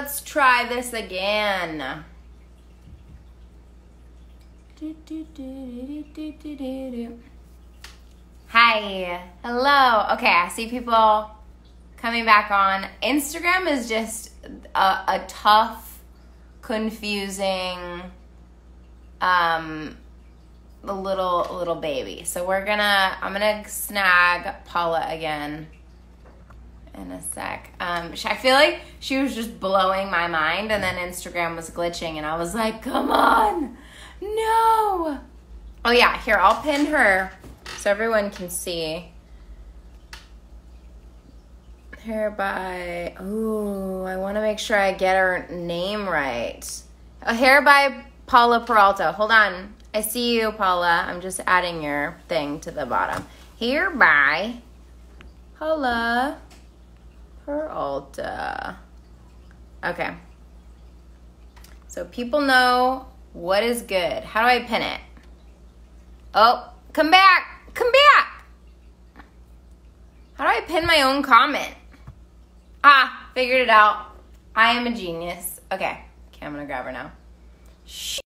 let's try this again. Hi. Hello. Okay, I see people coming back on. Instagram is just a, a tough, confusing, um, little little baby. So we're gonna I'm gonna snag Paula again in a sec. Um, I feel like she was just blowing my mind, and then Instagram was glitching, and I was like, "Come on, no!" Oh yeah, here I'll pin her so everyone can see. Her by oh, I want to make sure I get her name right. A hair by Paula Peralta. Hold on, I see you, Paula. I'm just adding your thing to the bottom. Here by Paula. Peralta. Okay. So people know what is good. How do I pin it? Oh, come back. Come back. How do I pin my own comment? Ah, figured it out. I am a genius. Okay. Okay, I'm going to grab her now. Shh.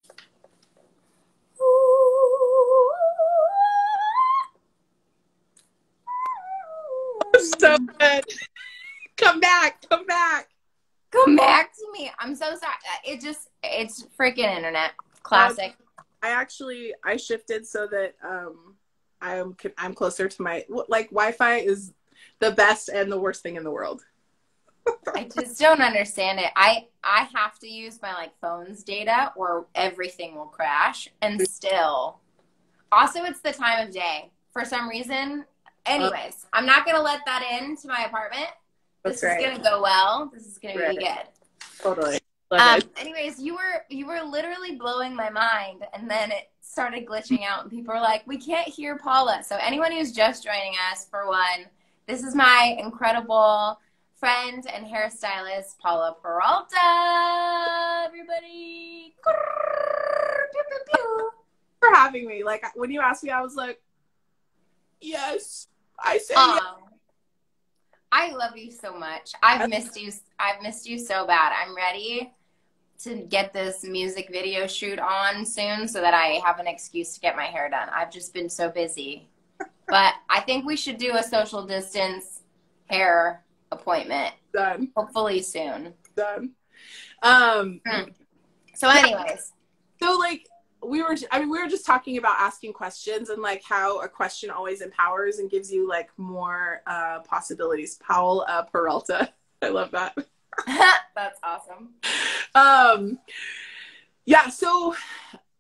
So good. Come back. Come back. Come back to me. I'm so sorry. It just, it's freaking internet. Classic. Um, I actually, I shifted so that um, I'm, I'm closer to my, like, Wi Fi is the best and the worst thing in the world. I just don't understand it. I I have to use my like phone's data or everything will crash and still. Also it's the time of day. For some reason, anyways, I'm not going to let that into my apartment. This is going to go well. This is going to be good. Totally. Um, anyways, you were you were literally blowing my mind and then it started glitching out and people were like, "We can't hear Paula." So anyone who's just joining us for one, this is my incredible friend and hairstylist Paula Peralta. Everybody. For having me. Like when you asked me, I was like, yes. I say um, yes. I love you so much. I've missed you. I've missed you so bad. I'm ready to get this music video shoot on soon so that I have an excuse to get my hair done. I've just been so busy. but I think we should do a social distance hair appointment. Done. Hopefully soon. Done. Um. Hmm. So, anyways. So, like, we were. I mean, we were just talking about asking questions and like how a question always empowers and gives you like more uh, possibilities. Paul uh, Peralta. I love that. That's awesome. Um. Yeah. So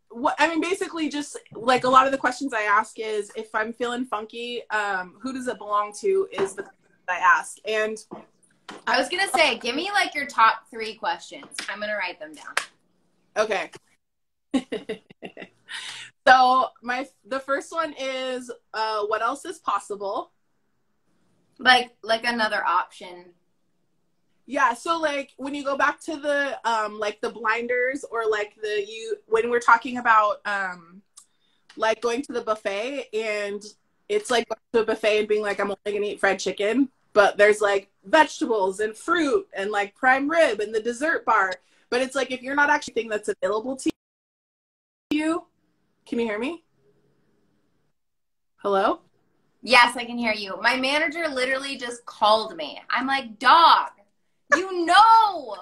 what I mean, basically, just like a lot of the questions I ask is if I'm feeling funky, um, who does it belong to? Is the I ask. And I was gonna say, give me like your top three questions. I'm gonna write them down. Okay. so my the first one is uh, what else is possible? Like like another option. Yeah, so like when you go back to the um like the blinders or like the you when we're talking about um like going to the buffet and it's like going to a buffet and being like I'm only gonna eat fried chicken but there's like vegetables and fruit and like prime rib and the dessert bar. But it's like if you're not actually thing that's available to you, can you hear me? Hello? Yes, I can hear you. My manager literally just called me. I'm like, dog, you know.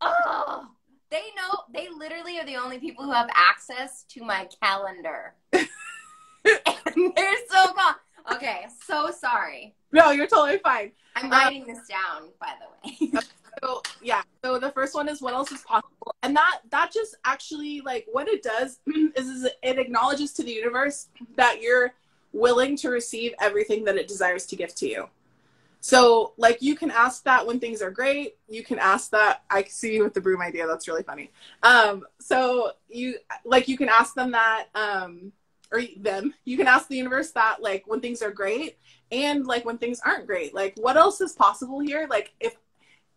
oh, they know. They literally are the only people who have access to my calendar. and they're so calm. Okay, so sorry. No, you're totally fine. I'm writing um, this down, by the way. So yeah, so the first one is what else is possible, and that that just actually like what it does is, is it acknowledges to the universe that you're willing to receive everything that it desires to give to you. So like you can ask that when things are great. You can ask that. I see you with the broom idea. That's really funny. Um, so you like you can ask them that. Um, or them you can ask the universe that like when things are great and like when things aren't great like what else is possible here like if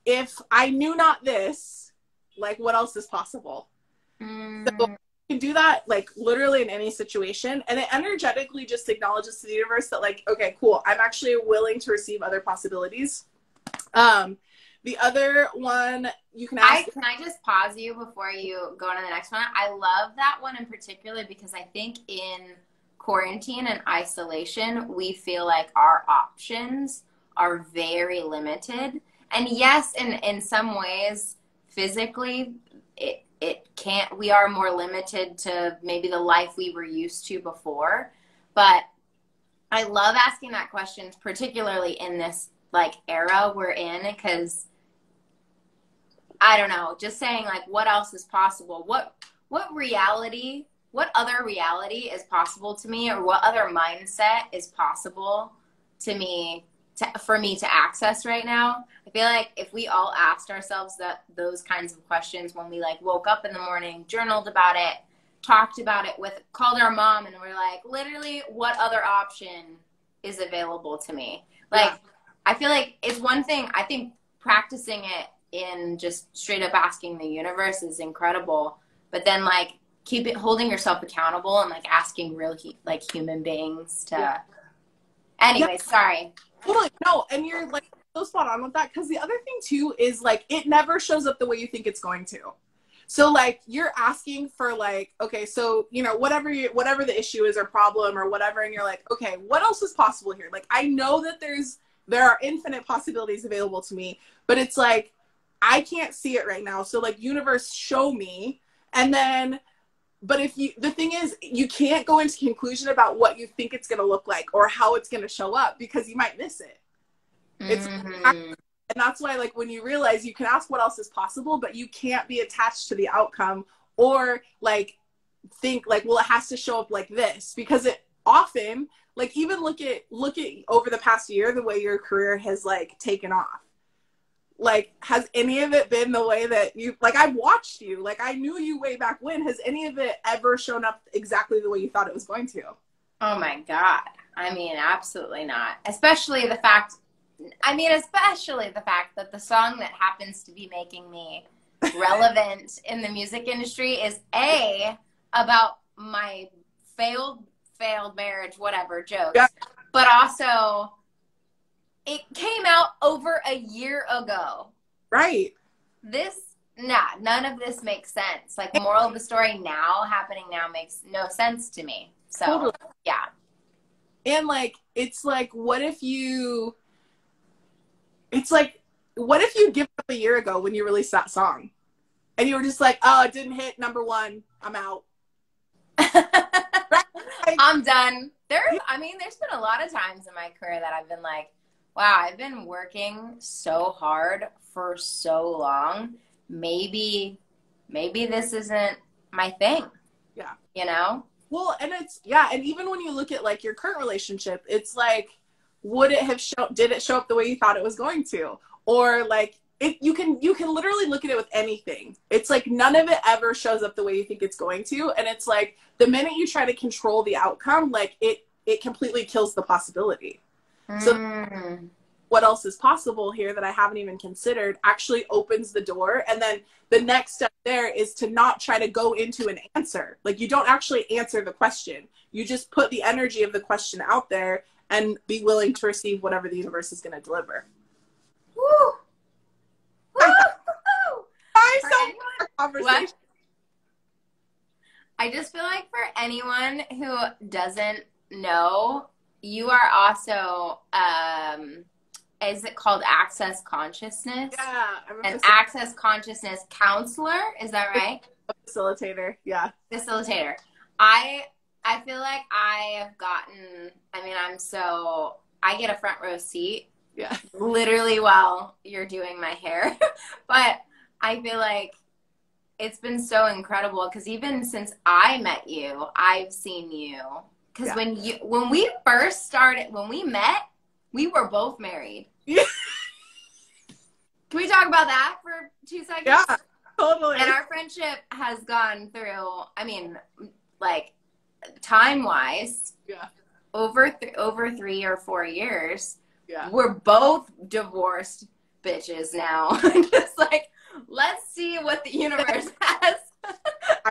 if i knew not this like what else is possible mm. so you can do that like literally in any situation and it energetically just acknowledges to the universe that like okay cool i'm actually willing to receive other possibilities Um, the other one you can I ask. can I just pause you before you go on to the next one? I love that one in particular because I think in quarantine and isolation, we feel like our options are very limited. And yes, in in some ways, physically, it it can't. We are more limited to maybe the life we were used to before, but I love asking that question, particularly in this like era we're in, because I don't know, just saying like what else is possible? What what reality, what other reality is possible to me or what other mindset is possible to me to, for me to access right now? I feel like if we all asked ourselves that those kinds of questions when we like woke up in the morning, journaled about it, talked about it with called our mom and we're like literally what other option is available to me? Like Yeah. I feel like it's one thing I think practicing it in just straight up asking the universe is incredible. But then like keep it holding yourself accountable and like asking real like human beings to. Yeah. Anyway, sorry. Totally no, and you're like so spot on with that because the other thing too is like it never shows up the way you think it's going to. So like you're asking for like okay, so you know whatever you whatever the issue is or problem or whatever, and you're like okay, what else is possible here? Like I know that there's there are infinite possibilities available to me, but it's like I can't see it right now. So like universe, show me, and then. But if you, the thing is, you can't go into conclusion about what you think it's going to look like or how it's going to show up because you might miss it. It's- Mhm. and that's why like when you realize you can ask what else is possible but you can't be attached to the outcome or like think like well it has to show up like this because it often like even look at look at over the past year the way your career has like taken off like has any of it been the way that you like i've watched you like i knew you way back when has any of it ever shown up exactly the way you thought it was going to Oh my God. I mean, absolutely not. Especially the fact, I mean, especially the fact that the song that happens to be making me relevant in the music industry is A, about my failed, failed marriage, whatever, jokes. Yeah. But also, it came out over a year ago. right This, nah, none of this makes sense. Like, the moral of the story now, happening now, makes no sense to me. So, Totally. yeah. And like, it's like, what if you, it's like, what if you give up a year ago when you released that song and you were just like, oh, it didn't hit number one. I'm out. I'm done. There, I mean, there's been a lot of times in my career that I've been like, wow, I've been working so hard for so long. Maybe, maybe this isn't my thing. Yeah. You know? Well, and it's, yeah. And even when you look at like your current relationship, it's like, would it have shown, did it show up the way you thought it was going to? Or like, it, you can you can literally look at it with anything. It's like none of it ever shows up the way you think it's going to, and it's like the minute you try to control the outcome, like it it completely kills the possibility. So- Mm. what else is possible here that I haven't even considered actually opens the door. And then the next step there is to not try to go into an answer. Like you don't actually answer the question. You just put the energy of the question out there and be willing to receive whatever the universe is going to deliver. Woo. Woo. Conversation. What? I just feel like for anyone who doesn't know, you are also um is it called access consciousness? Yeah, An access consciousness counselor, is that right? facilitator. Yeah. Facilitator. I I feel like I have gotten I mean I'm so I get a front row seat Yeah. literally while you're doing my hair. but I feel like it's been so incredible because even since I met you, I've seen you. Because Yeah. when you when we first started, when we met, we were both married. Yeah. Can we talk about that for two seconds? Yeah. Totally. And our friendship has gone through. I mean, like time wise, Yeah. over th- over three or four years yeah. we're both divorced bitches now. Just like, let's see what the universe has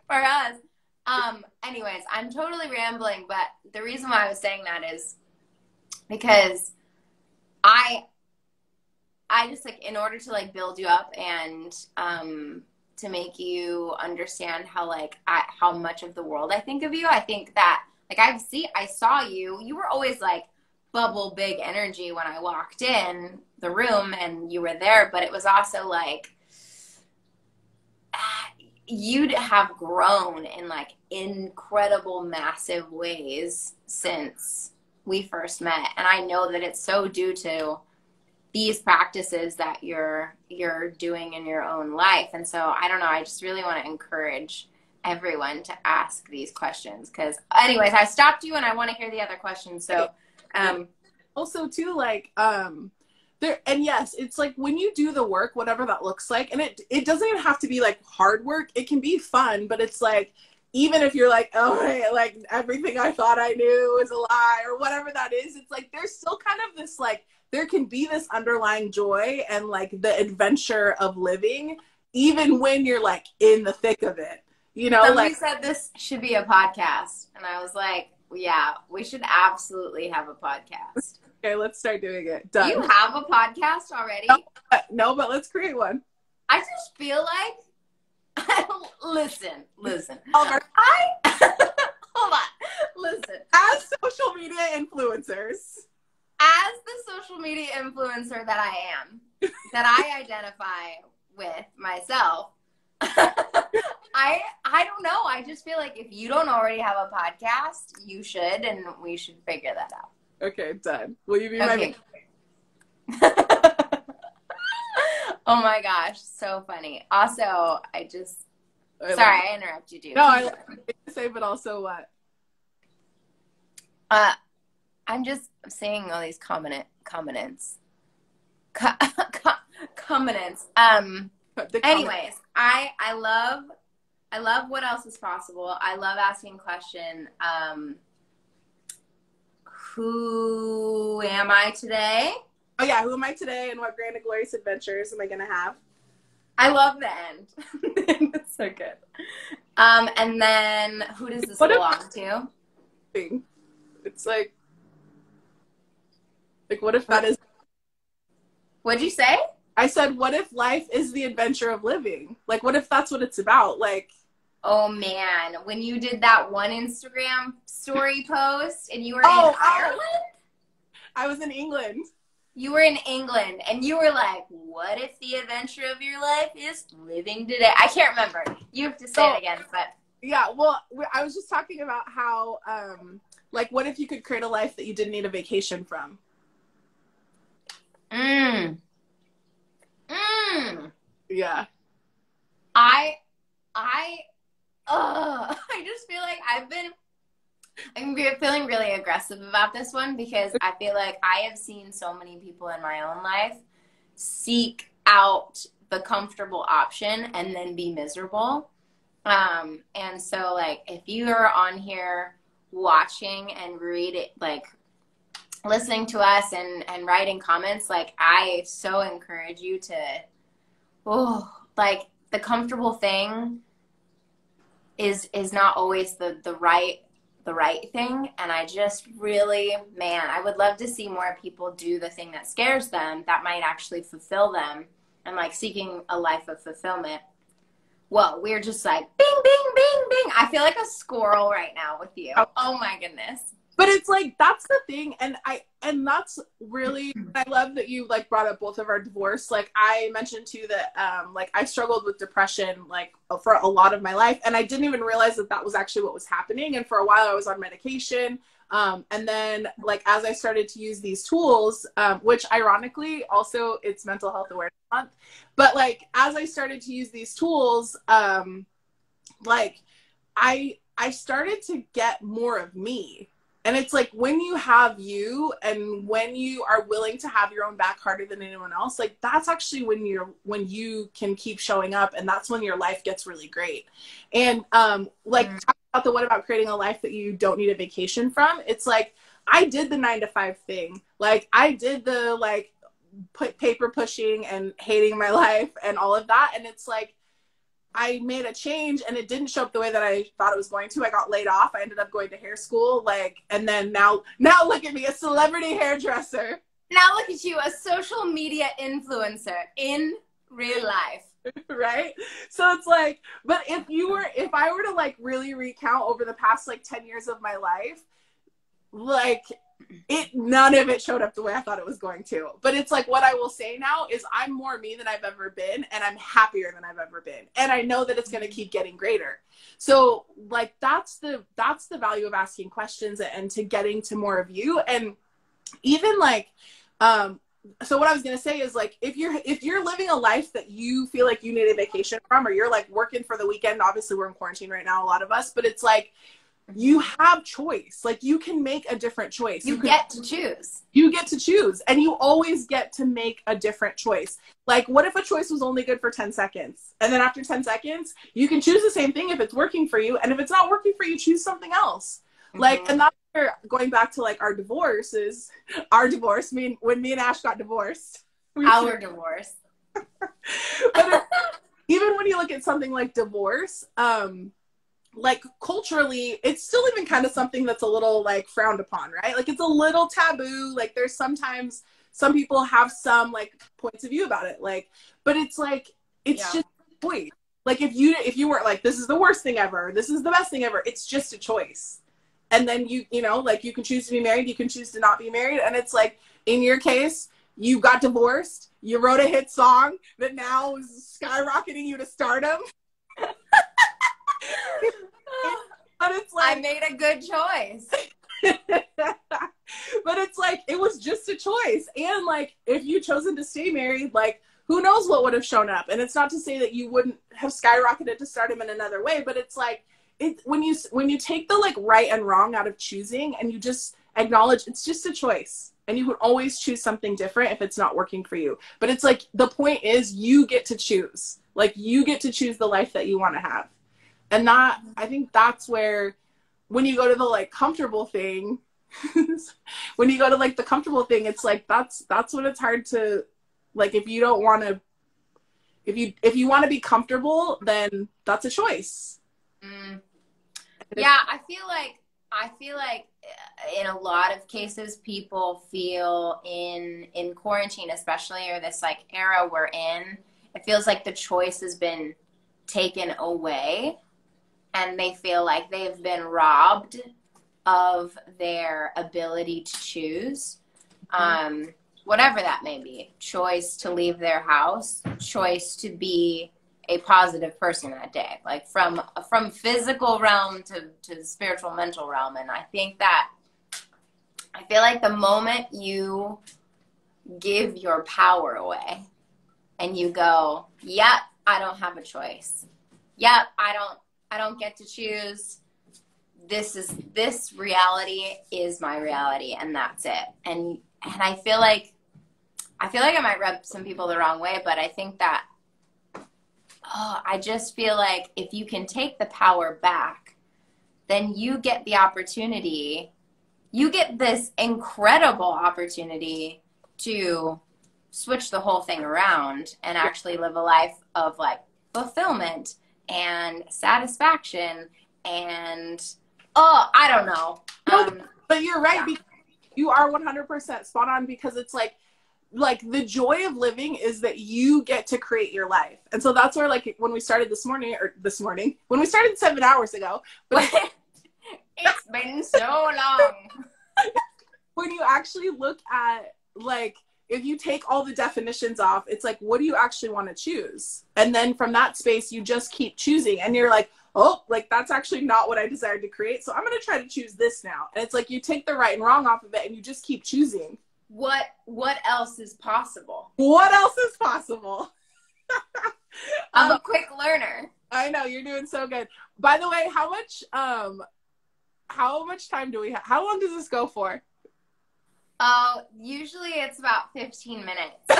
for us. Um, anyways, I'm totally rambling, but the reason why I was saying that is because I I just like in order to like build you up and um to make you understand how like I, how much of the world I think of you. I think that like I've seen I saw you. You were always like bubble big energy when I walked in the room and you were there, but it was also like you'd have grown in like incredible massive ways since we first met. And i know that it's so due to these practices that you're you're doing in your own life. And so i don't know i just really want to encourage everyone to ask these questions. Because anyways i stopped you and i want to hear the other questions. So um also too like um there and yes it's like when you do the work whatever that looks like and it it doesn't even have to be like hard work. It can be fun but it's like even if you're like oh hey, like everything i thought i knew is a lie or whatever that is it's like there's still kind of this like there can be this underlying joy and like the adventure of living even when you're like in the thick of it you know somebody like said this should be a podcast and i was like yeah we should absolutely have a podcast okay let's start doing it. Done you have a podcast already? No, but, no but let's create one. I just feel like listen listen. I hold on. Listen. As social media influencers. As the social media influencer that I am, that I identify with myself, I I don't know. I just feel like if you don't already have a podcast, you should, and we should figure that out. Okay, done. Will you be okay. my? oh my gosh, so funny. Also, I just I sorry I interrupted you. No, I say, but also what? Uh, I'm just saying all these comment comments. Co- comments. Um. Anyways, I I love I love what else is possible. I love asking question. Um. Who am I today? Oh yeah, who am I today, and what grand and glorious adventures am I gonna have? I love the end. That's so good. Um, and then who does this what belong to? Thing. It's like like, what if that is. What'd you say? I said, what if life is the adventure of living? Like, what if that's what it's about? Like, oh man, when you did that one Instagram story post and you were oh, in Ireland? I was in England. You were in England and you were like, what if the adventure of your life is living today? I can't remember. You have to say it again, but. Yeah, well, I was just talking about how, um, like, what if you could create a life that you didn't need a vacation from? Mm. Mm. Yeah. I I uh I just feel like I've been I'm feeling really aggressive about this one because I feel like I have seen so many people in my own life seek out the comfortable option and then be miserable. Um, and so like if you are on here watching and read it like listening to us and and writing comments like i so encourage you to oh like the comfortable thing is is not always the the right the right thing. And i just really man i would love to see more people do the thing that scares them that might actually fulfill them and like seeking a life of fulfillment. Well we're just like bing bing bing bing. I feel like a squirrel right now with you. Oh, oh my goodness but it's like that's the thing and i and that's really i love that you like brought up both of our divorce. Like i mentioned too that um like i struggled with depression like for a lot of my life and i didn't even realize that that was actually what was happening and for a while i was on medication um, and then like as i started to use these tools um, which ironically also it's mental health awareness month but like as i started to use these tools um like i i started to get more of me and it's like when you have you and when you are willing to have your own back harder than anyone else, like that's actually when you're when you can keep showing up and that's when your life gets really great. And um like mm. about the what about creating a life that you don't need a vacation from? It's like I did the 9 to 5 thing. Like I did the like put paper pushing and hating my life and all of that and it's like I made a change and it didn't show up the way that I thought it was going to. I got laid off. I ended up going to hair school, like, and then now, now look at me, a celebrity hairdresser. now look at you, a social media influencer in real life. right? So it's like, but if you were, if I were to like really recount over the past like 10 years of my life, like it, none of it showed up the way I thought it was going to. But it's like, what I will say now is I'm more me than I've ever been, and I'm happier than I've ever been. And I know that it's going to keep getting greater. So like, that's the, that's the value of asking questions and to getting to more of you. And even like, um, so what I was gonna say is like if you're if you're living a life that you feel like you need a vacation from, or you're like working for the weekend. Obviously, we're in quarantine right now, a lot of us, but it's like you have choice. Like you can make a different choice. You, you get to choose. You get to choose, and you always get to make a different choice. Like, what if a choice was only good for 10 seconds? And then after 10 seconds, you can choose the same thing if it's working for you. And if it's not working for you, choose something else. Mm-hmm. Like, and that's going back to like our divorces, our divorce. I mean, when me and Ashe got divorced, we our divorce. but even when you look at something like divorce, um, like culturally, it's still even kind of something that's a little like frowned upon, right? Like it's a little taboo. Like there's sometimes some people have some like points of view about it, like, but it's like it's yeah. just a choice. Like if you if you weren't like this is the worst thing ever, this is the best thing ever, it's just a choice and then you you know like you can choose to be married you can choose to not be married and it's like in your case you got divorced you wrote a hit song that now is skyrocketing you to stardom but it's like i made a good choice. But it's like it was just a choice. And like if you chosen to stay married like who knows what would have shown up? And it's not to say that you wouldn't have skyrocketed to stardom in another way but it's like it when you when you take the like right and wrong out of choosing and you just acknowledge it's just a choice. And you can always choose something different if it's not working for you. But it's like the point is you get to choose. Like you get to choose the life that you want to have and that i think that's where when you go to the like comfortable thing when you go to like the comfortable thing it's like that's that's when it's hard to like if you don't want to if you if you want to be comfortable then that's a choice Mm. Yeah, I feel like I feel like uh, in a lot of cases people feel in in quarantine especially or this like era we're in, it feels like the choice has been taken away and they feel like they've been robbed of their ability to choose. Mm-hmm. Um, whatever that may be choice to leave their house, choice to be a positive person that day like from from physical realm to to spiritual mental realm and i think that i feel like the moment you give your power away and you go yep i don't have a choice yep i don't i don't get to choose. This is this reality is my reality and that's it. And and i feel like i feel like i might rub some people the wrong way but i think that oh, I just feel like if you can take the power back, then you get the opportunity, you get this incredible opportunity to switch the whole thing around and actually live a life of like fulfillment and satisfaction and oh i don't know. Um, but you're right yeah. you are 100% spot on because it's like like the joy of living is that you get to create your life. And so that's where like when we started this morning or this morning when we started seven hours ago but it's been so long. when you actually look at like if you take all the definitions off it's like what do you actually want to choose and then from that space you just keep choosing and you're like oh like that's actually not what i desired to create so i'm going to try to choose this now and it's like you take the right and wrong off of it and you just keep choosing what what else is possible? What else is possible? I'm um, a quick learner. I know you're doing so good. By the way, how much um how much time do we have? How long does this go for? Oh, usually it's about 15 minutes.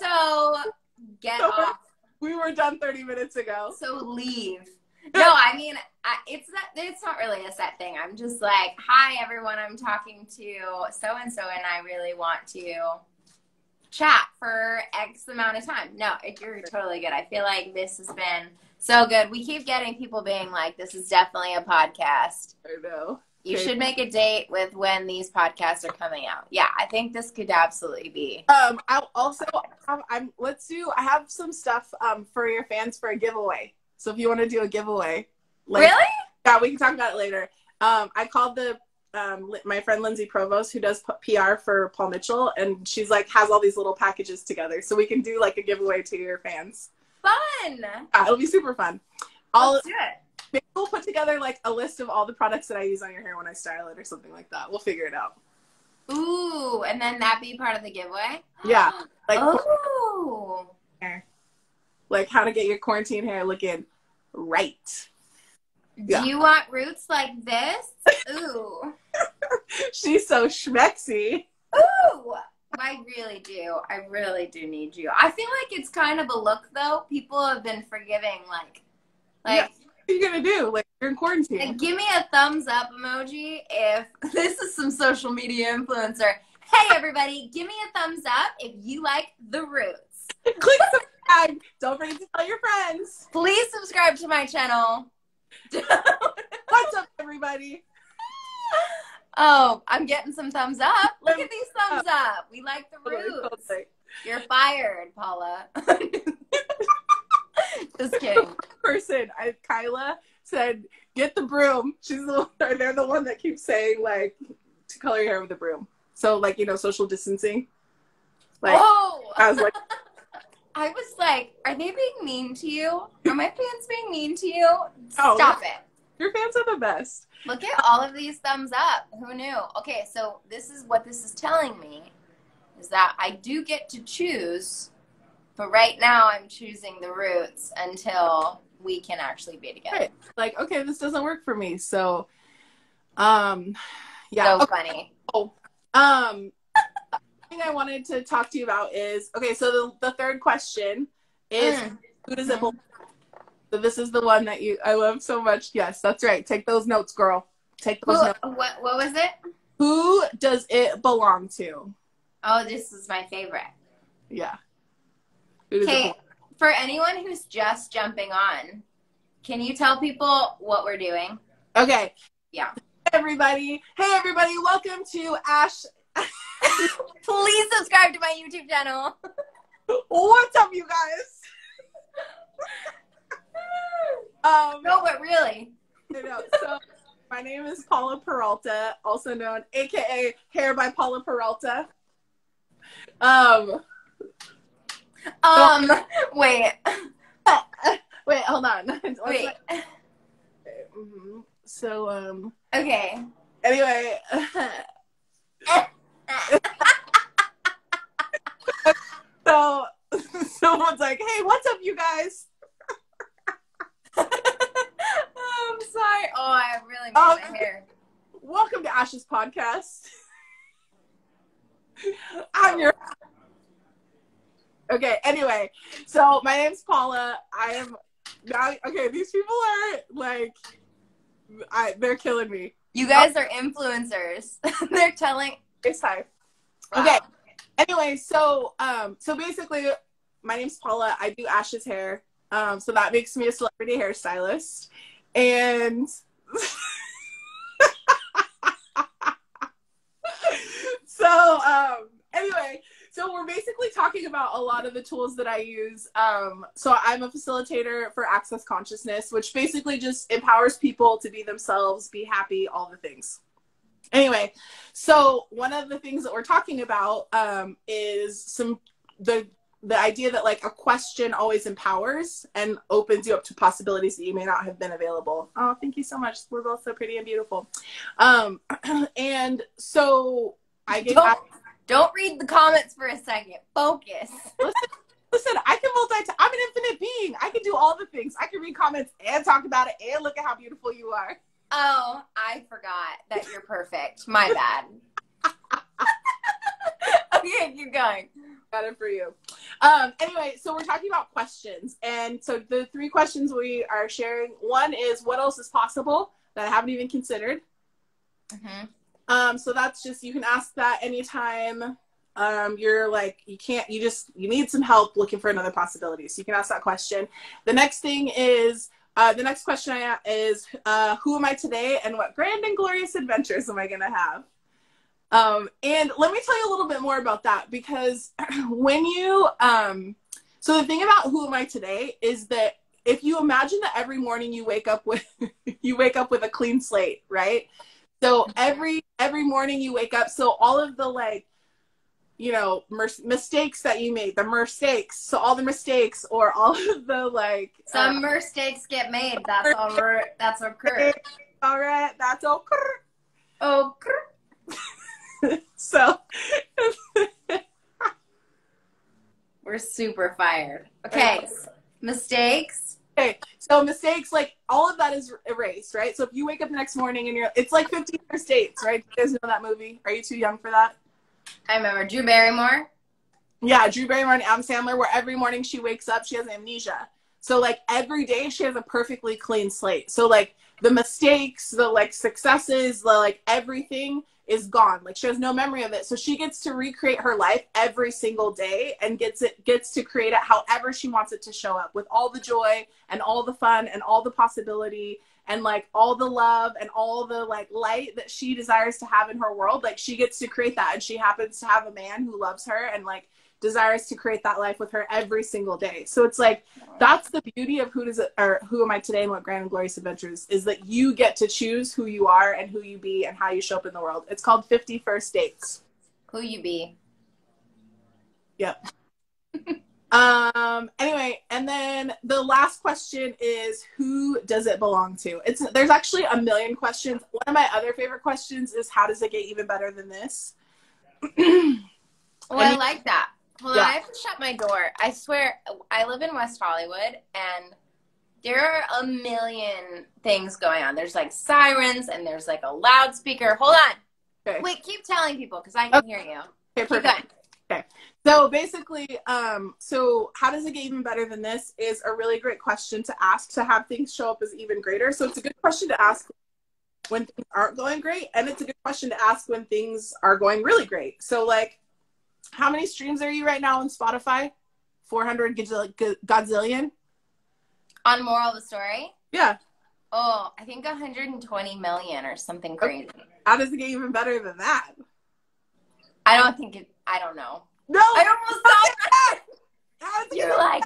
so get so off. We were done 30 minutes ago. So leave no, I mean, I, it's not. It's not really a set thing. I'm just like, hi everyone. I'm talking to so and so, and I really want to chat for X amount of time. No, you're totally good. I feel like this has been so good. We keep getting people being like, this is definitely a podcast. I know. You should make a date with when these podcasts are coming out. Yeah, I think this could absolutely be. Um, I'll also have, I'm let's do. I have some stuff um for your fans for a giveaway. So if you want to do a giveaway, like, really? Yeah, we can talk about it later. Um, I called the um my friend Lindsay Provost who does PR for Paul Mitchell, and she's like has all these little packages together, so we can do like a giveaway to your fans. Fun. Yeah, it'll be super fun. I'll Let's do it. maybe we'll put together like a list of all the products that I use on your hair when I style it or something like that. We'll figure it out. Ooh, and then that be part of the giveaway? Yeah, like oh. like how to get your quarantine hair looking right. Yeah. Do you want roots like this? Ooh. She's so schmexy. Ooh. I really do. I really do need you. I feel like it's kind of a look though. People have been forgiving like like What are you gonna do? Like you're in quarantine. And give me a thumbs up emoji if this is some social media influencer. Hey everybody, give me a thumbs up if you like the roots. Click subscribe. Don't forget to tell your friends. Please subscribe to my channel. What's up, everybody? Oh, I'm getting some thumbs up. Look at these thumbs up. We like the roots. You're fired, Paula. Just kidding. Person, I, Kyla said, "Get the broom." She's the one, they're the one that keeps saying like to color your hair with a broom. So like you know, social distancing. Like oh, I was like, I was like, are they being mean to you? Are my fans being mean to you? Oh. Stop it. Your fans are the best. Look at all of these thumbs up. Who knew? Okay, so this is what this is telling me is that I do get to choose, but right now I'm choosing the roots until we can actually be together. Right. Like okay, this doesn't work for me. So, um, yeah. So Okay. funny. Oh, um, thing I wanted to talk to you about is okay. So the the third question is Mm. who does it belong? So this is the one that you I love so much. Yes, that's right. Take those notes, girl. Take Who, those notes. what, what was it? Who does it belong to? Oh, this is my favorite. Yeah. Who Okay, for anyone who's just jumping on, can you tell people what we're doing? Okay. Yeah. Hey, everybody. Hey everybody. Welcome to Ashe. Please subscribe to my YouTube channel. What's up, you guys? Um. No, but really. Know. So my name is Paula Peralta, also known aka Hair by Paula Peralta. Um Um, wait, wait, hold on. Wait. my- mhm. So um Okay. anyway so someone's like, hey, what's up you guys? Sorry. Oh, I really made Oh, my hair. Welcome to Ashe's podcast. I'm your Okay, anyway, so my name's Paula. I am now okay, these people are like I they're killing me. You guys are influencers. They're telling. It's time. Wow. Okay. Anyway, so um so basically my name's Paula. I do Ashe's hair. Um so that makes me a celebrity hairstylist. And so um anyway, so we're basically talking about a lot of the tools that I use. Um so I'm a facilitator for Access Consciousness, which basically just empowers people to be themselves, be happy, all the things. Anyway, so one of the things that we're talking about um, is some the the idea that like a question always empowers and opens you up to possibilities that you may not have been available. Oh, thank you so much. We're both so pretty and beautiful. Um, and so I get Don't, don't read the comments for a second. Focus. listen. I can multitask. I'm an infinite being. I can do all the things. I can read comments and talk about it and look at how beautiful you are. Oh, I forgot that you're perfect. My bad. okay, keep going. Got it for you. Um, anyway, so we're talking about questions. And so the three questions we are sharing one is what else is possible that I haven't even considered? hmm Um, so that's just, you can ask that anytime um, you're like, you can't, you just, you need some help looking for another possibility. So you can ask that question. The next thing is, Uh, the next question I have is, uh, who am I today, and what grand and glorious adventures am I gonna have? Um, and let me tell you a little bit more about that because when you, um, so the thing about who am I today is that if you imagine that every morning you wake up with, you wake up with a clean slate, right? So every every morning you wake up, so all of the like you know mer- mistakes that you made the mistakes so all the mistakes or all of the like some uh, mistakes get made. That's all right that's okay all right that's okay okay so we're super fired. Okay mistakes? Okay so mistakes like all of that is erased right? So if you wake up the next morning and you're it's like 15 first dates right? You guys know that movie? Are you too young for that? I remember Drew Barrymore. Yeah, Drew Barrymore and Adam Sandler, where every morning she wakes up, she has amnesia. So like every day she has a perfectly clean slate. So like the mistakes, the like successes, the like everything is gone. Like she has no memory of it. So she gets to recreate her life every single day and gets it gets to create it however she wants it to show up with all the joy and all the fun and all the possibility and like all the love and all the like light that she desires to have in her world like she gets to create that and she happens to have a man who loves her and like desires to create that life with her every single day so it's like that's the beauty of who does it or who am i today and what grand and glorious adventures is that you get to choose who you are and who you be and how you show up in the world it's called 50 first dates who you be yep Um, anyway, and then the last question is who does it belong to? It's there's actually a million questions. One of my other favorite questions is how does it get even better than this? well, I like that. Well, yeah. I have to shut my door. I swear, I live in West Hollywood, and there are a million things going on. There's like sirens, and there's like a loudspeaker. Hold on. Okay. Wait, keep telling people because I can okay. hear you. Okay, perfect. Okay. So basically, um, so how does it get even better than this is a really great question to ask to have things show up as even greater. So it's a good question to ask when things aren't going great, and it's a good question to ask when things are going really great. So like, how many streams are you right now on Spotify? 400 godzillion? On moral of the story? Yeah. Oh, I think 120 million or something crazy. Okay. How does it get even better than that? I don't think it. I don't know. No, I almost thought that. You're like,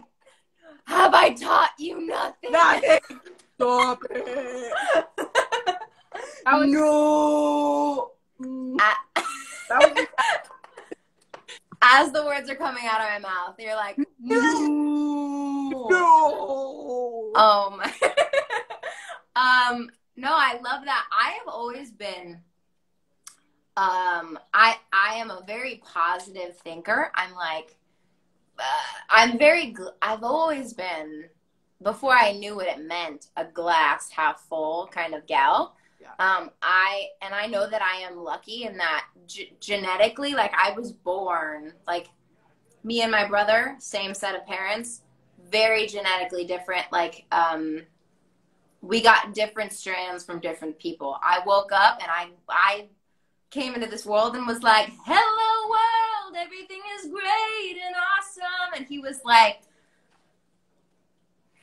have I taught you nothing? Nothing. Stop it. was, no. Mm. Was, As the words are coming out of my mouth, you're like, no. No. Oh my. um. No, I love that. I have always been um, I I am a very positive thinker. I'm like, uh, I'm very. I've always been before I knew what it meant a glass half full kind of gal. Yeah. Um, I and I know that I am lucky in that g- genetically, like I was born like me and my brother, same set of parents, very genetically different. Like um, we got different strands from different people. I woke up and I I came into this world and was like, hello world, everything is great and awesome. And he was like,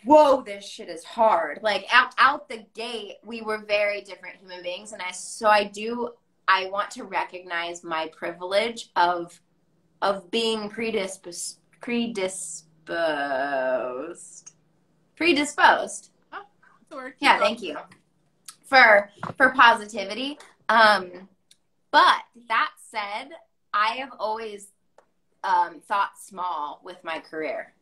whoa, this shit is hard. Like out, out the gate, we were very different human beings. And I, so I do, I want to recognize my privilege of, of being predisposed, predisposed, predisposed. Oh, yeah, thank you for, for positivity. Um, but that said, I have always um, thought small with my career.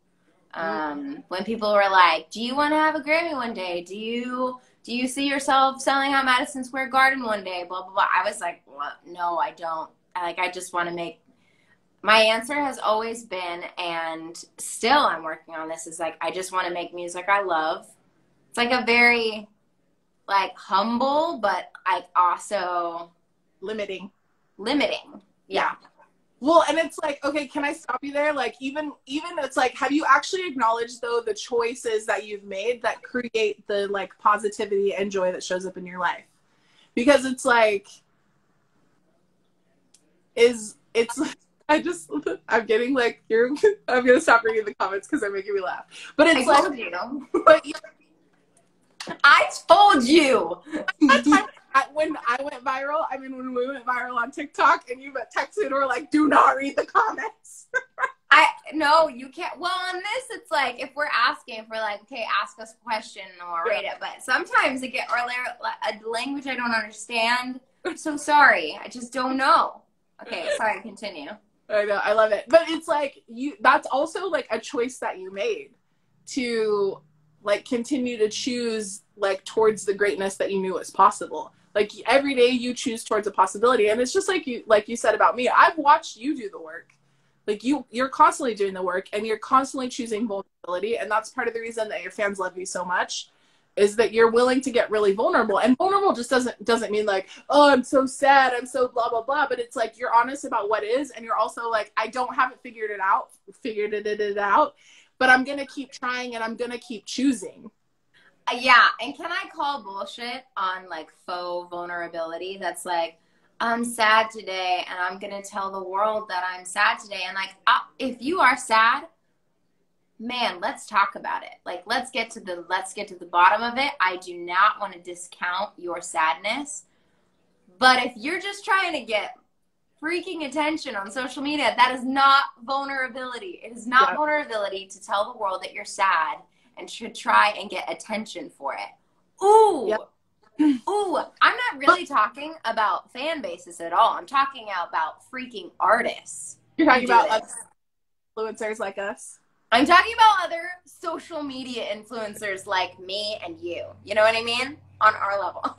Um, when people were like, "Do you want to have a Grammy one day? Do you do you see yourself selling out Madison Square Garden one day?" Blah blah blah. I was like, well, "No, I don't. Like, I just want to make." My answer has always been, and still I'm working on this. Is like, I just want to make music I love. It's like a very, like humble, but like also limiting. Limiting. Yeah. Well, and it's like, okay, can I stop you there? Like, even even it's like, have you actually acknowledged though the choices that you've made that create the like positivity and joy that shows up in your life? Because it's like, is it's I just I'm getting like you're I'm gonna stop reading the comments because they're making me laugh. But it's I like you. but I told you. I, when I went viral, I mean, when we went viral on TikTok and you texted or like, do not read the comments. I no, you can't. Well, on this, it's like if we're asking, if we're like, okay, ask us a question and we'll read it. But sometimes it get or a language I don't understand. I'm so sorry. I just don't know. Okay, sorry. Continue. I know. I love it. But it's like you. That's also like a choice that you made to like continue to choose like towards the greatness that you knew was possible like every day you choose towards a possibility and it's just like you like you said about me i've watched you do the work. Like you you're constantly doing the work and you're constantly choosing vulnerability and that's part of the reason that your fans love you so much is that you're willing to get really vulnerable. And vulnerable just doesn't doesn't mean like oh i'm so sad i'm so blah blah blah but it's like you're honest about what is and you're also like i don't haven't figured it out figured it, it, it out but i'm gonna keep trying and i'm gonna keep choosing yeah and can i call bullshit on like faux vulnerability that's like I'm sad today and I'm going to tell the world that I'm sad today. And like, uh, if you are sad, man, let's talk about it. Like, let's get to the, let's get to the bottom of it. I do not want to discount your sadness. But if you're just trying to get freaking attention on social media, that is not vulnerability. It is not yeah. vulnerability to tell the world that you're sad and should try and get attention for it. Ooh, yep. Ooh, I'm not really talking about fan bases at all. I'm talking about freaking artists. You're talking about influencers like us. I'm talking about other social media influencers like me and you. You know what I mean? On our level.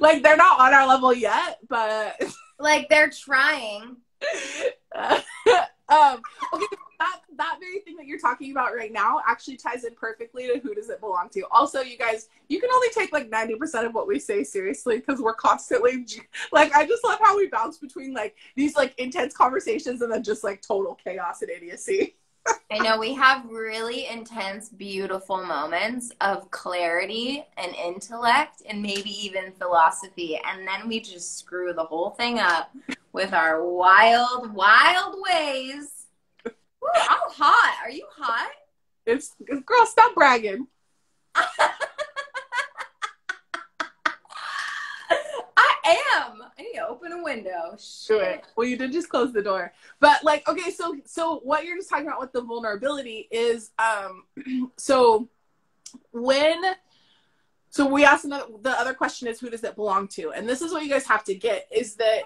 like they're not on our level yet, but like they're trying. um, okay, that that very thing that you're talking about right now actually ties in perfectly to who does it belong to. Also, you guys, you can only take like 90% of what we say seriously because we're constantly like I just love how we bounce between like these like intense conversations and then just like total chaos and idiocy. I know we have really intense, beautiful moments of clarity and intellect and maybe even philosophy. And then we just screw the whole thing up with our wild, wild ways Ooh, I'm hot. Are you hot? It's girl. Stop bragging. I am. I need to open a window. Do it. Well, you did just close the door. But like, okay, so so what you're just talking about with the vulnerability is, um, so when so we asked another, the other question is who does it belong to and this is what you guys have to get is that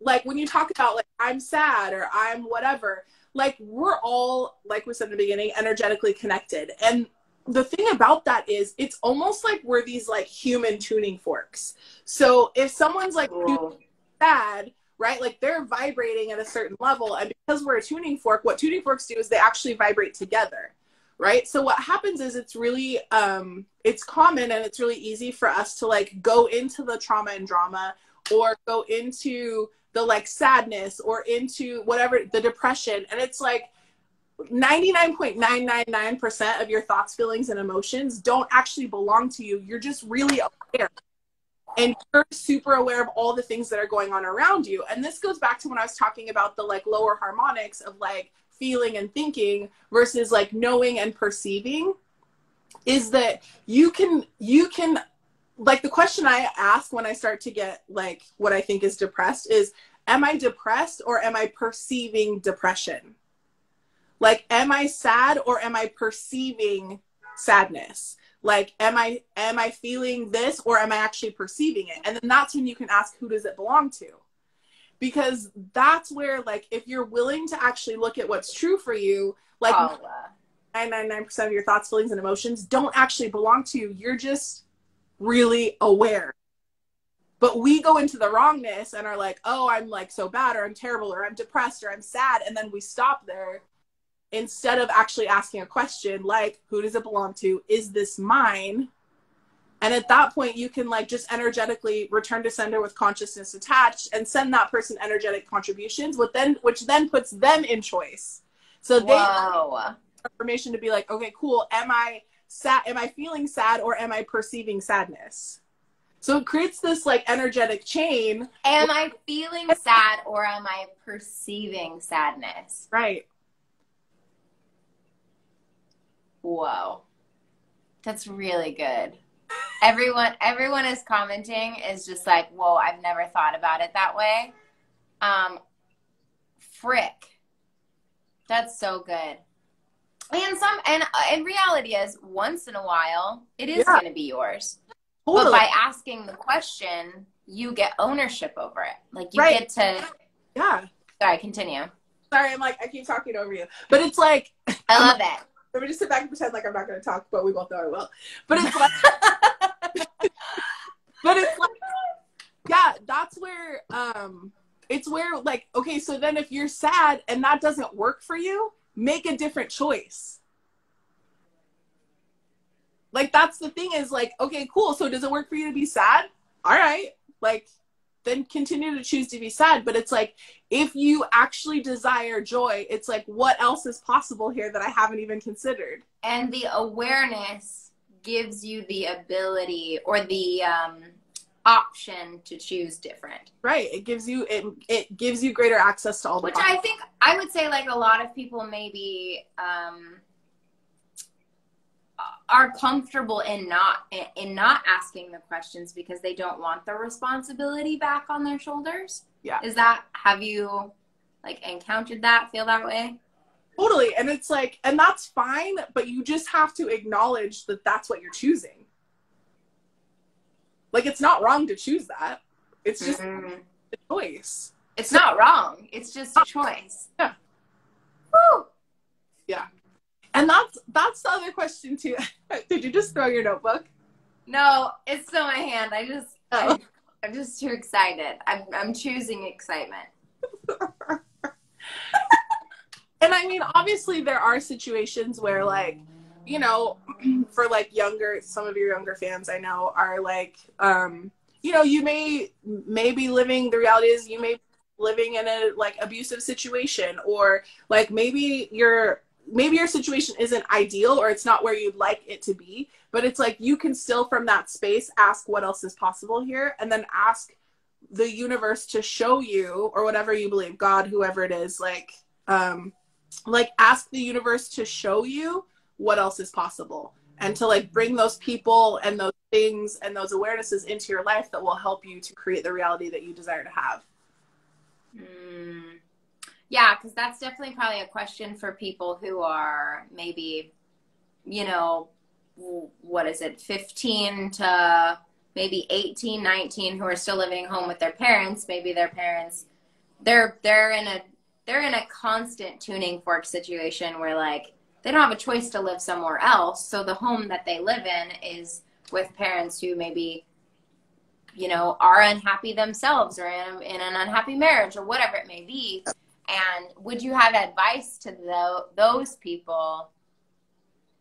like when you talk about like i'm sad or i'm whatever like we're all like we said in the beginning energetically connected. And the thing about that is it's almost like we're these like human tuning forks. So if someone's like sad right like they're vibrating at a certain level and because we're a tuning fork what tuning forks do is they actually vibrate together right? So what happens is it's really um it's common and it's really easy for us to like go into the trauma and drama or go into the like sadness or into whatever the depression. And it's like 99.999% of your thoughts feelings and emotions don't actually belong to you. You're just really aware. And you're super aware of all the things that are going on around you. And this goes back to when i was talking about the like lower harmonics of like feeling and thinking versus like knowing and perceiving is that you can you can like the question I ask when I start to get like what I think is depressed is am I depressed or am I perceiving depression? Like am I sad or am I perceiving sadness? Like am I am I feeling this or am I actually perceiving it? And then that's when you can ask who does it belong to? Because that's where like if you're willing to actually look at what's true for you, like 999% of your thoughts, feelings and emotions don't actually belong to you. You're just really aware. But we go into the wrongness and are like, oh, I'm like so bad, or I'm terrible, or I'm depressed, or I'm sad. And then we stop there instead of actually asking a question like, who does it belong to? Is this mine? And at that point, you can like just energetically return to sender with consciousness attached and send that person energetic contributions, with then which then puts them in choice. So they information to be like, okay, cool. Am I sad am i feeling sad or am i perceiving sadness so it creates this like energetic chain am i feeling sad or am i perceiving sadness right whoa That's really good. Everyone everyone is commenting is just like, whoa, I've never thought about it that way. Um frick. That's so good. And some and and reality is once in a while it is Yeah. going to be yours. Totally. But by asking the question, you get ownership over it. Like you Right. get to yeah. sorry, continue. Sorry, I'm like I keep talking over you, but it's like I love it. let me just sit back and pretend like I'm not going to talk, but we both know I will. But it's like, but it's like, yeah, that's where, um, it's where like, okay, so then if you're sad and that doesn't work for you, make a different choice. Like that's the thing is like, okay, cool. So does it work for you to be sad? All right, like then continue to choose to be sad. But it's like if you actually desire joy, it's like what else is possible here that I haven't even considered? and the awareness gives you the ability or the um, option to choose different Right. It gives you it it gives you greater access to all the which i think i would say like a lot of people maybe um, are comfortable in not in not asking the questions because they don't want the responsibility back on their shoulders Yeah. is that have you like encountered that feel that way Totally. And it's like, and that's fine, but you just have to acknowledge that that's what you're choosing. Like, it's not wrong to choose that. It's just Mhm. a choice. it's not wrong it's just a choice Yeah. Woo! Yeah. And that's that's the other question too. Did you just throw your notebook? No, it's still in my hand. I just, Oh. I, I'm just too excited. I'm, I'm choosing excitement. And I mean, obviously, there are situations where, like, you know, for like younger, some of your younger fans I know are like, um, you know, you may may be living. The reality is, you may be living in a like abusive situation, or like maybe your maybe your situation isn't ideal, or it's not where you'd like it to be. But it's like you can still, from that space, ask what else is possible here, and then ask the universe to show you, or whatever you believe, God, whoever it is, like. um like ask the universe to show you what else is possible and to like bring those people and those things and those awarenesses into your life that will help you to create the reality that you desire to have Mm. Yeah, because that's definitely probably a question for people who are maybe, you know, what is it, 15 to maybe 18, 19, who are still living home with their parents. Maybe their parents, they're they're in a they're in a constant tuning fork situation where like they don't have a choice to live somewhere else. So the home that they live in is with parents who maybe you know, are unhappy themselves or in, in an unhappy marriage or whatever it may be. And would you have advice to tho- those people?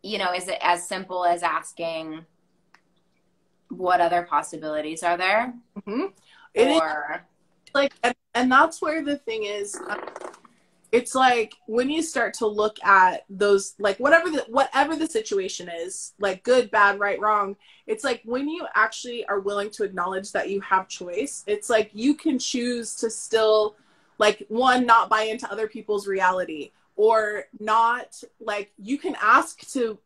You know, is it as simple as asking, what other possibilities are there? mm-hmm. It is or, like and, and that's where the thing is uh, it's like when you start to look at those like whatever the whatever the situation is like good bad right wrong it's like when you actually are willing to acknowledge that you have choice it's like you can choose to still like one not buy into other people's reality or not like you can ask to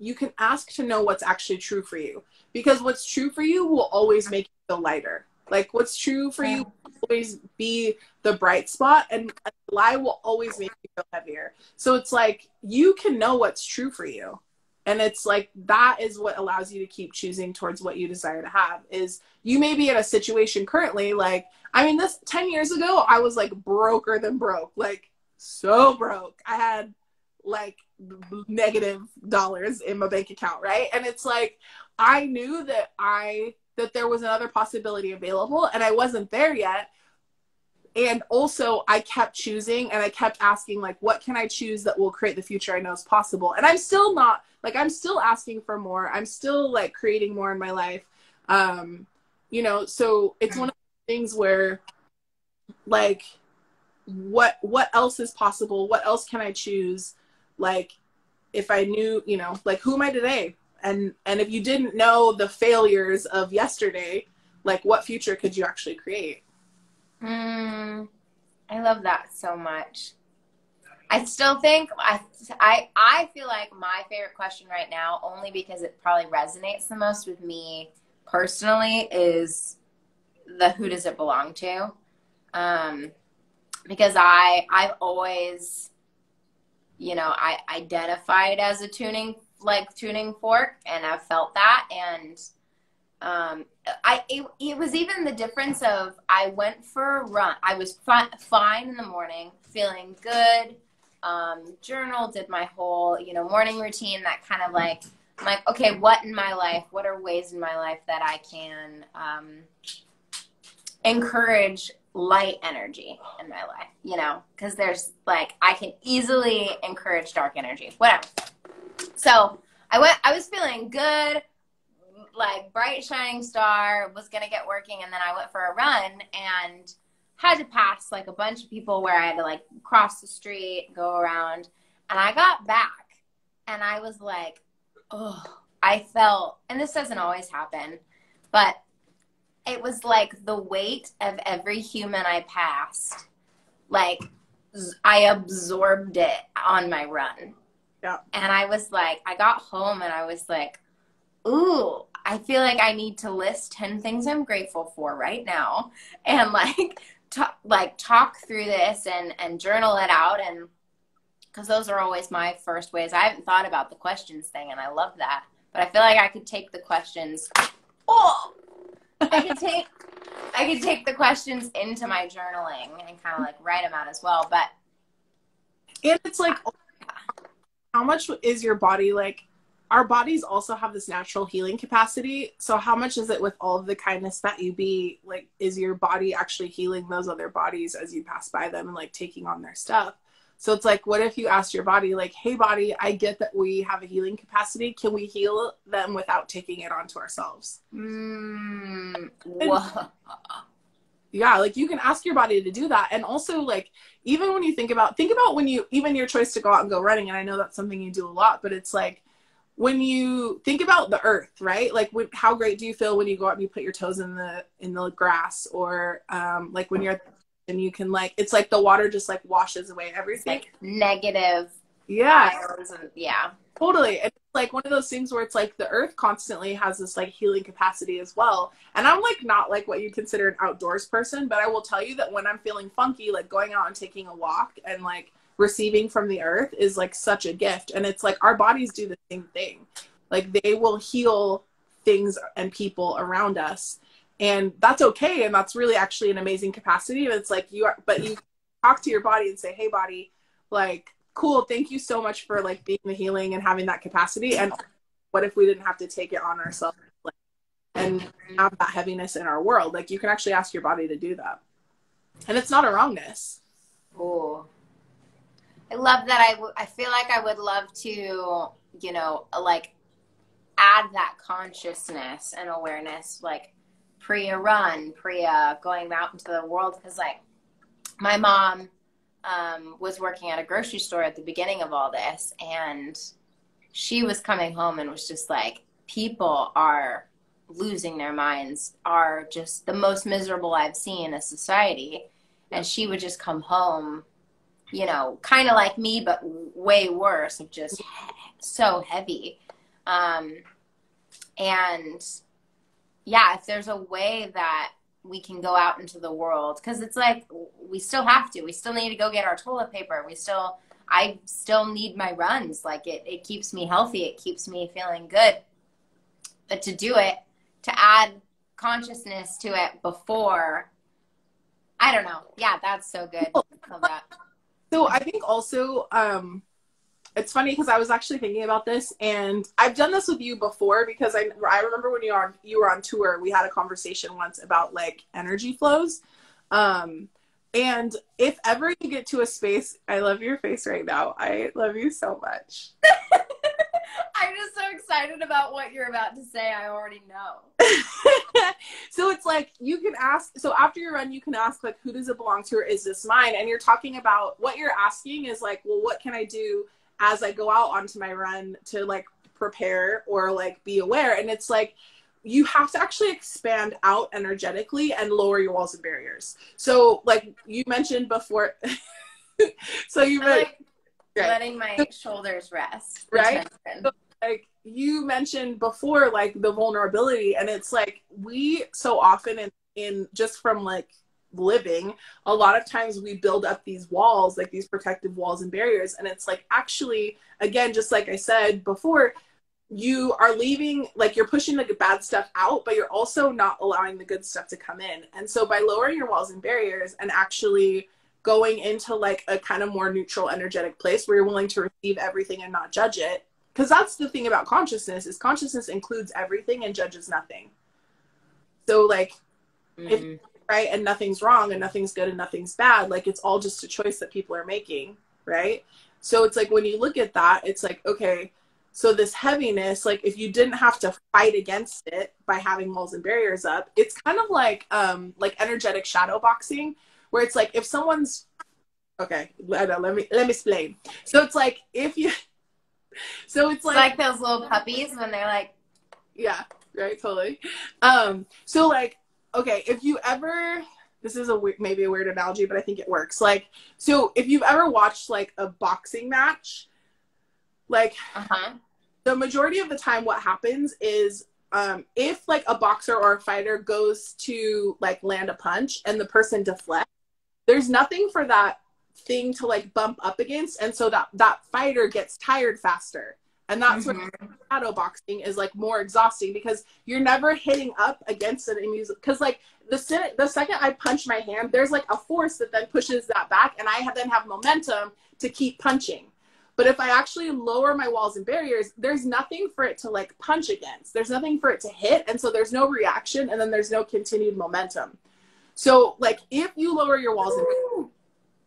you can ask to know what's actually true for you because what's true for you will always make you feel lighter like what's true for you will always be the bright spot and a lie will always make you feel heavier. So it's like you can know what's true for you. And it's like that is what allows you to keep choosing towards what you desire to have is you may be in a situation currently like i mean this 10 years ago i was like broker than broke like so broke. I had like negative dollars in my bank account right? And it's like i knew that i that there was another possibility available and i wasn't there yet. And also i kept choosing and i kept asking like what can i choose that will create the future i know is possible? And i'm still not like i'm still asking for more. I'm still like creating more in my life. Um you know so it's one of the things where like what what else is possible? What else can i choose? Like if i knew you know like who am i today and and if you didn't know the failures of yesterday like what future could you actually create mm, I love that so much. I still think I, I I feel like my favorite question right now, only because it probably resonates the most with me personally, is the who does it belong to? Um, because I I've always, you know, I identified as a tuning like tuning fork, and I've felt that, and um, I it, it was even the difference of I went for a run. I was fi- fine in the morning, feeling good um, journal, did my whole, you know, morning routine that kind of like, I'm like, okay, what in my life, what are ways in my life that I can um, encourage light energy in my life, you know, because there's like, I can easily encourage dark energy, whatever. So I went, I was feeling good, like bright shining star, was to get working. And then I went for a run and had to pass like a bunch of people where I had to like cross the street, go around. And I got back and I was like, oh, I felt, and this doesn't always happen, but it was like the weight of every human I passed. Like I absorbed it on my run. Yeah. And I was like, I got home and I was like, ooh, I feel like I need to list 10 things I'm grateful for right now. And like talk, like talk through this and and journal it out and because those are always my first ways. I haven't thought about the questions thing, and I love that. But I feel like I could take the questions. Oh, I could take I could take the questions into my journaling and kind of like write them out as well. But and it's like, how much is your body like? our bodies also have this natural healing capacity. So how much is it with all of the kindness that you be like is your body actually healing those other bodies as you pass by them and like taking on their stuff? So it's like what if you asked your body like, "Hey body, I get that we have a healing capacity. Can we heal them without taking it onto ourselves?" Mm, yeah, like you can ask your body to do that. And also like even when you think about think about when you even your choice to go out and go running and I know that's something you do a lot, but it's like when you think about the earth right? Like when, how great do you feel when you go out and you put your toes in the in the grass or um like when you're and you can like it's like the water just like washes away everything. Like negative yeah. and, yeah totally. It's like one of those things where it's like the earth constantly has this like healing capacity as well. And i'm like not like what you consider an outdoors person but i will tell you that when i'm feeling funky like going out and taking a walk and like receiving from the earth is like such a gift. And it's like our bodies do the same thing. Like they will heal things and people around us. And that's okay. And that's really actually an amazing capacity. And it's like you are but you talk to your body and say hey body like cool thank you so much for like being the healing and having that capacity and what if we didn't have to take it on ourselves like, and have that heaviness in our world like you can actually ask your body to do that and it's not a wrongness Cool. I love that. I, w- I feel like I would love to, you know, like add that consciousness and awareness, like pre a run, pre a going out into the world. Because, like, my mom um, was working at a grocery store at the beginning of all this, and she was coming home and was just like, people are losing their minds, are just the most miserable I've seen in a society. And she would just come home you know, kind of like me, but way worse of just so heavy. Um, and yeah, if there's a way that we can go out into the world, because it's like we still have to, we still need to go get our toilet paper. We still, I still need my runs. Like it, it keeps me healthy. It keeps me feeling good. But to do it, to add consciousness to it before, I don't know. Yeah, that's so good. Love that. So I think also um, it's funny because I was actually thinking about this, and I've done this with you before because I I remember when you were on, you were on tour, we had a conversation once about like energy flows. Um, and if ever you get to a space, I love your face right now. I love you so much. I'm just so excited about what you're about to say. I already know. so it's like you can ask. So after your run, you can ask like, who does it belong to, or is this mine? And you're talking about what you're asking is like, well, what can I do as I go out onto my run to like prepare or like be aware? And it's like you have to actually expand out energetically and lower your walls and barriers. So like you mentioned before. so you. Like- Right. letting my shoulders rest. Right? Attention. like you mentioned before like the vulnerability and it's like we so often in, in just from like living a lot of times we build up these walls like these protective walls and barriers. And it's like actually again just like i said before you are leaving like you're pushing the bad stuff out but you're also not allowing the good stuff to come in. And so by lowering your walls and barriers and actually going into like a kind of more neutral energetic place where you're willing to receive everything and not judge it because that's the thing about consciousness is consciousness includes everything and judges nothing. So like Mhm. Right? And nothing's wrong and nothing's good and nothing's bad. Like it's all just a choice that people are making right? So it's like when you look at that it's like okay so this heaviness like if you didn't have to fight against it by having walls and barriers up it's kind of like um like energetic shadow boxing where it's like if someone's okay let, let me let me explain. So it's like if you so it's It's like those little puppies when they're like, yeah right totally. Um so like okay if you ever this is a weird maybe a weird analogy but i think it works like so if you've ever watched like a boxing match like uh huh. the majority of the time what happens is um if like a boxer or a fighter goes to like land a punch and the person deflects there's nothing for that thing to like bump up against and so that that fighter gets tired faster and that's what mm-hmm. shadow boxing is like more exhausting because you're never hitting up against it and because like the se- the second I punch my hand, there's like a force that then pushes that back, and I have then have momentum to keep punching. But if I actually lower my walls and barriers, there's nothing for it to like punch against. There's nothing for it to hit, and so there's no reaction, and then there's no continued momentum. So like if you lower your walls and barriers,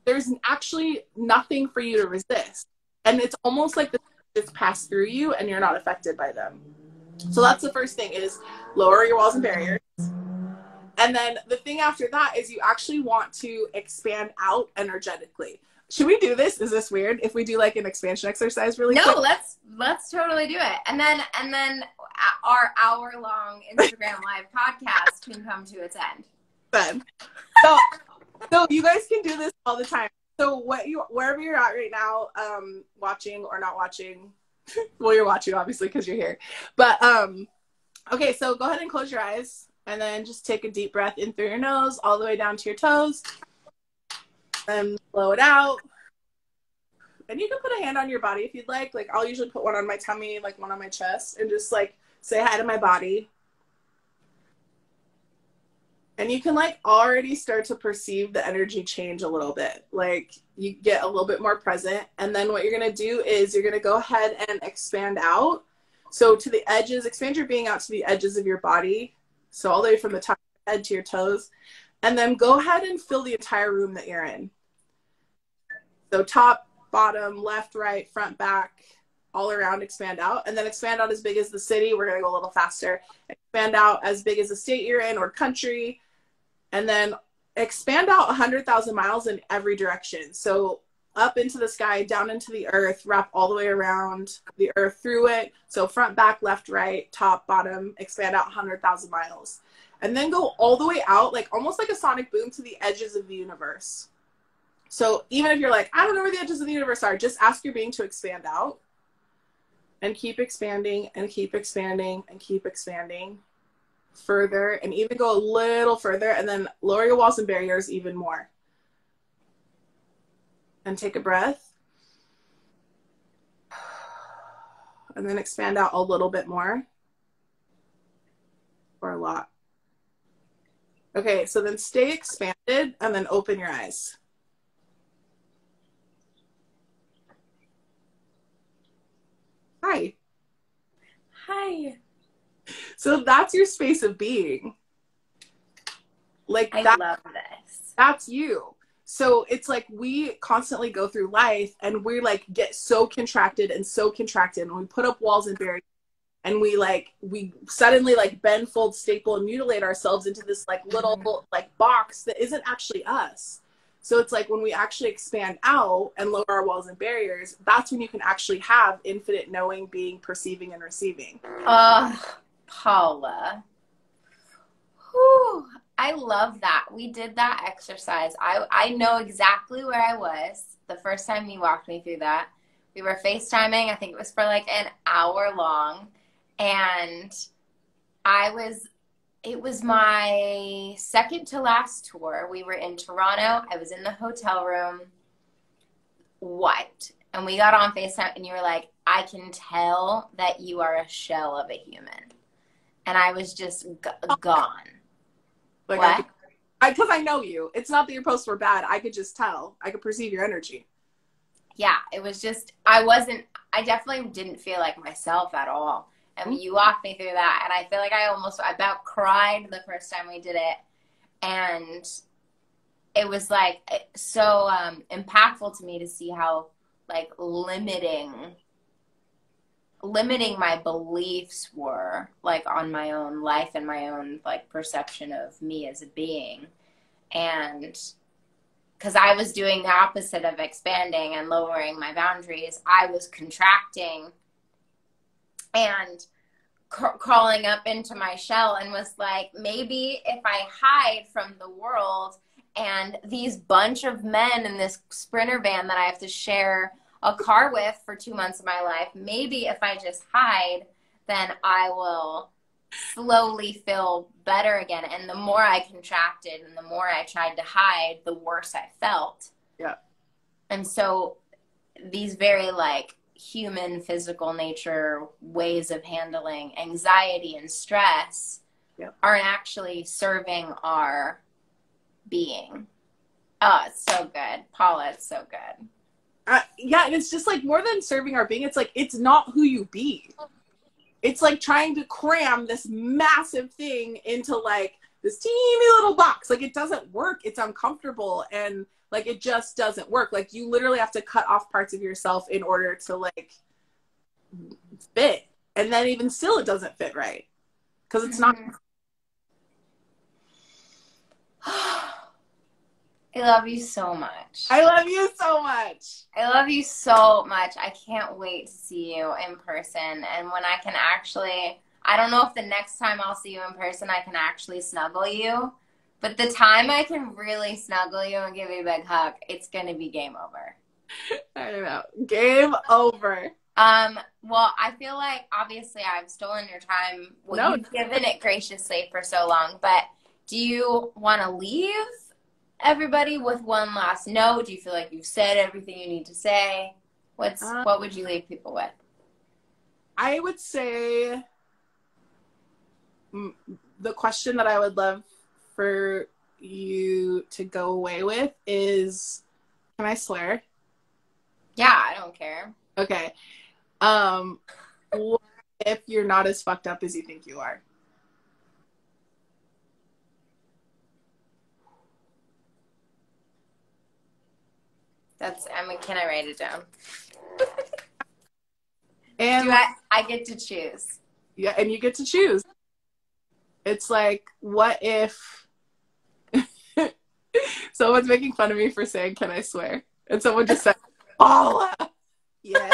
there's actually nothing for you to resist, and it's almost like the just pass through you, and you're not affected by them. So that's the first thing is lower your walls and barriers. And then the thing after that is you actually want to expand out energetically. Should we do this? Is this weird? If we do like an expansion exercise really No, quick? let's let's totally do it. And then and then our hour long Instagram live podcast can come to its end. Then. So, so you guys can do this all the time. So what you wherever you're at right now, um, watching or not watching, well you're watching obviously because you're here. But um, okay, so go ahead and close your eyes and then just take a deep breath in through your nose all the way down to your toes, and blow it out. And you can put a hand on your body if you'd like. Like I'll usually put one on my tummy, like one on my chest, and just like say hi to my body. And you can like already start to perceive the energy change a little bit. Like you get a little bit more present. And then what you're gonna do is you're gonna go ahead and expand out. So to the edges, expand your being out to the edges of your body. So all the way from the top of your head to your toes. And then go ahead and fill the entire room that you're in. So top, bottom, left, right, front, back, all around, expand out. And then expand out as big as the city. We're going to go a little faster. Expand out as big as the state you're in or country. And then expand out 100,000 miles in every direction. So up into the sky, down into the earth, wrap all the way around the earth through it. So front, back, left, right, top, bottom, expand out 100,000 miles. And then go all the way out, like almost like a sonic boom to the edges of the universe. So even if you're like, I don't know where the edges of the universe are, just ask your being to expand out and keep expanding and keep expanding and keep expanding further and even go a little further and then lower your walls and barriers even more. And take a breath. And then expand out a little bit more. Or a lot. Okay, so then stay expanded and then open your eyes. Hi. Hi. So that's your space of being. Like I that love this. that's you. So it's like we constantly go through life and we like get so contracted and so contracted and we put up walls and barriers and we like we suddenly like bend, fold, staple, and mutilate ourselves into this like little mm-hmm. like box that isn't actually us. So it's like when we actually expand out and lower our walls and barriers, that's when you can actually have infinite knowing, being, perceiving, and receiving. Oh, Paula. Whew. I love that. We did that exercise. I I know exactly where I was the first time you walked me through that. We were FaceTiming. I think it was for like an hour long. And I was, it was my second to last tour. We were in Toronto. I was in the hotel room. What? And we got on FaceTime, and you were like, I can tell that you are a shell of a human. And I was just g- gone. Like what? I, because I, I know you. It's not that your posts were bad. I could just tell. I could perceive your energy. yeah, it was just I wasn't I definitely didn't feel like myself at all. And you walked me through that and I feel like I almost I about cried the first time we did it. And it was like so um impactful to me to see how like limiting limiting my beliefs were like on my own life and my own like perception of me as a being. And because I was doing the opposite of expanding and lowering my boundaries, I was contracting and cr- crawling up into my shell and was like, maybe if I hide from the world and these bunch of men in this sprinter van that I have to share a car with for two months of my life, maybe if I just hide, then I will slowly feel better again. And the more I contracted and the more I tried to hide, the worse I felt. Yeah. And so these very like human physical nature ways of handling anxiety and stress Yeah. aren't actually serving our being. Oh, it's so good. Paula, it's so good. Uh, yeah, and it's just like more than serving our being. It's like it's not who you be. It's like trying to cram this massive thing into like this teeny little box. Like it doesn't work. It's uncomfortable and like it just doesn't work. Like you literally have to cut off parts of yourself in order to like fit. And then even still it doesn't fit right. Cuz it's not I love you so much. I love you so much. I love you so much. I can't wait to see you in person. And when I can actually, I don't know if the next time I'll see you in person, I can actually snuggle you. But the time I can really snuggle you and give you a big hug, it's going to be game over. I know. Game over. Um, well, I feel like obviously I've stolen your time. Well, No. you've given it graciously for so long, but do you want to leave everybody with one last note? Do you feel like you've said everything you need to say? What's Um, what would you leave people with? I would say mm, the question that I would love for you to go away with is can I swear? Yeah, I don't care. Okay. Um what if you're not as fucked up as you think you are? That's I mean, can I write it down? And Do I I get to choose. yeah, and you get to choose. It's like what if someone's making fun of me for saying can I swear? And someone just said, Paula. Yeah.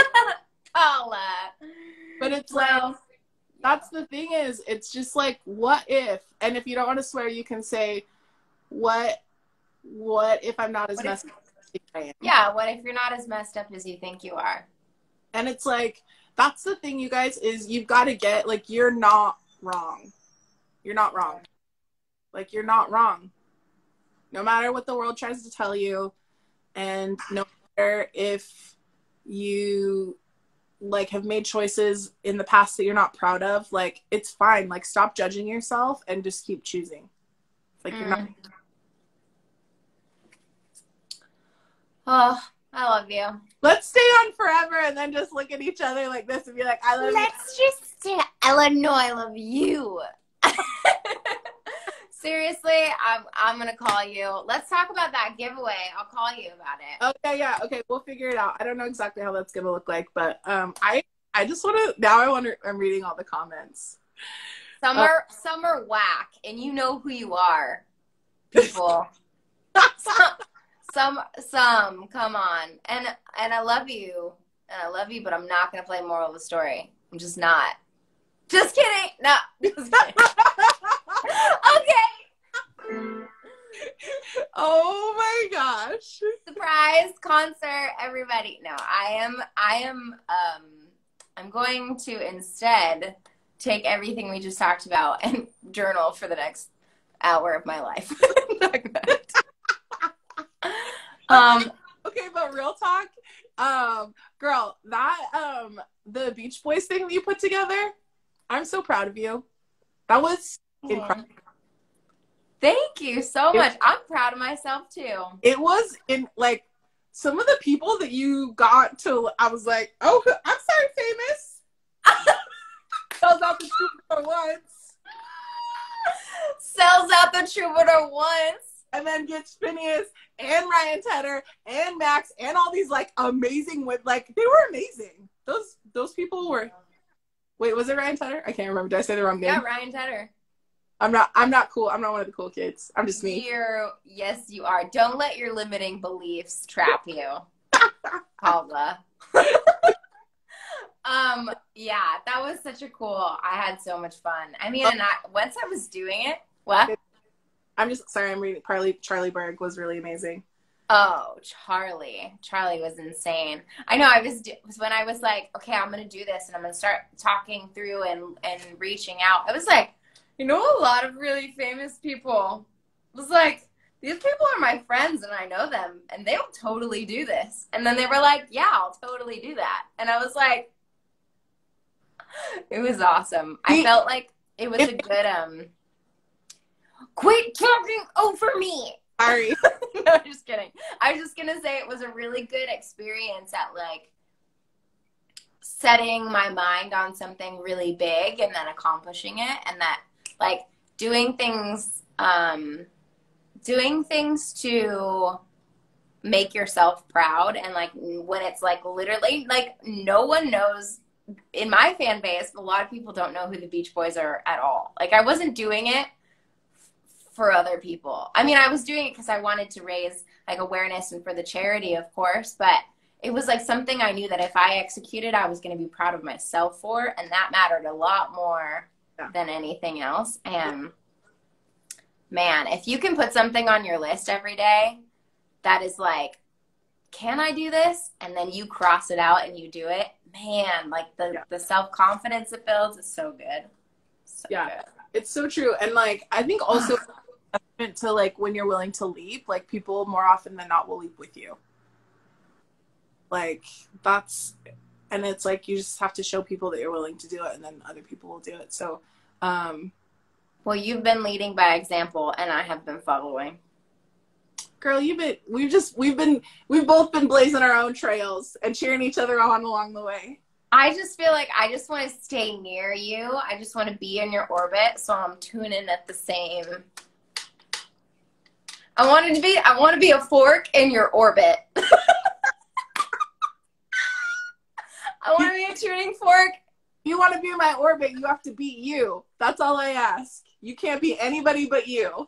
Paula. But it's like that's the thing is it's just like what if and if you don't want to swear you can say what what if i'm not as What if- messed up as you think I am? yeah, what if you're not as messed up as you think you are? and it's like that's the thing you guys is you've got to get like you're not wrong. You're not wrong. Like you're not wrong. No matter what the world tries to tell you and no matter if you like have made choices in the past that you're not proud of like it's fine. Like stop judging yourself and just keep choosing. Like you're not Mm. Oh, I love you. let's stay on forever and then just look at each other like this and be like i love you Let's just stay. Eleanor, I love you. Seriously, I'm I'm gonna call you. Let's talk about that giveaway. I'll call you about it. Okay, yeah, okay, we'll figure it out. I don't know exactly how that's gonna look like, but um, I I just want to now. I want to. I'm reading all the comments. Some Uh, are some are whack, and you know who you are, people. some, some some come on, and and I love you, and I love you, but I'm not gonna play moral of the story. I'm just not. Just kidding. No. Just kidding. okay. oh my gosh. Surprise concert, everybody. No, I am I am um I'm going to instead take everything we just talked about and journal for the next hour of my life. um okay, but real talk, um, girl, that um the Beach Boys thing that you put together, I'm so proud of you. That was incredible. Thank you so much. I'm proud of myself too. It was in like some of the people that you got to. I was like, oh, I'm sorry, famous. Sells out the troubadour once. Sells out the troubadour once. And then gets Finneas and Ryan Tedder and Max and all these like amazing with like they were amazing. Those those people were. Wait, was it Ryan Tedder? I can't remember. Did I say the wrong name? Yeah, Ryan Tedder. I'm not. I'm not cool. I'm not one of the cool kids. I'm just me. You're yes, you are. Don't let your limiting beliefs trap you, Paula. um. Yeah, that was such a cool. I had so much fun. I mean, and I once I was doing it. What? I'm just sorry. I'm reading. Charlie Charlie Burg was really amazing. Oh, Charlie. Charlie was insane. I know I was, was when I was like, okay, I'm going to do this and I'm going to start talking through and, and reaching out. I was like, you know, a lot of really famous people was like, these people are my friends and I know them and they'll totally do this. And then they were like, yeah, I'll totally do that. And I was like, it was awesome. I felt like it was a good, um, quit talking over me. Sorry. no, just kidding. I was just going to say it was a really good experience at like, setting my mind on something really big and then accomplishing it and that like doing things um doing things to make yourself proud and like when it's like literally like no one knows in my fan base a lot of people don't know who the beach boys are at all like i wasn't doing it for other people i mean i was doing it because i wanted to raise like awareness and for the charity of course but it was like something i knew that if i executed i was going to be proud of myself for and that mattered a lot more yeah. than anything else. And man, if you can put something on your list every day that is like, can I do this? And then you cross it out and you do it, man, like the, yeah. the self confidence it builds is so good. So yeah, good. it's so true. And like, I think also to like when you're willing to leap, like people more often than not will leap with you. Like that's and it's like you just have to show people that you're willing to do it and then other people will do it. So um well you've been leading by example and i have been following. Girl you've been we've just we've been we've both been blazing our own trails and cheering each other on along the way. I just feel like i just want to stay near you. I just want to be in your orbit so i'm tuning at the same i wanted to be i want to be a fork in your orbit I want to be a tuning fork. You want to be in my orbit, you have to be you. That's all I ask. You can't be anybody but you.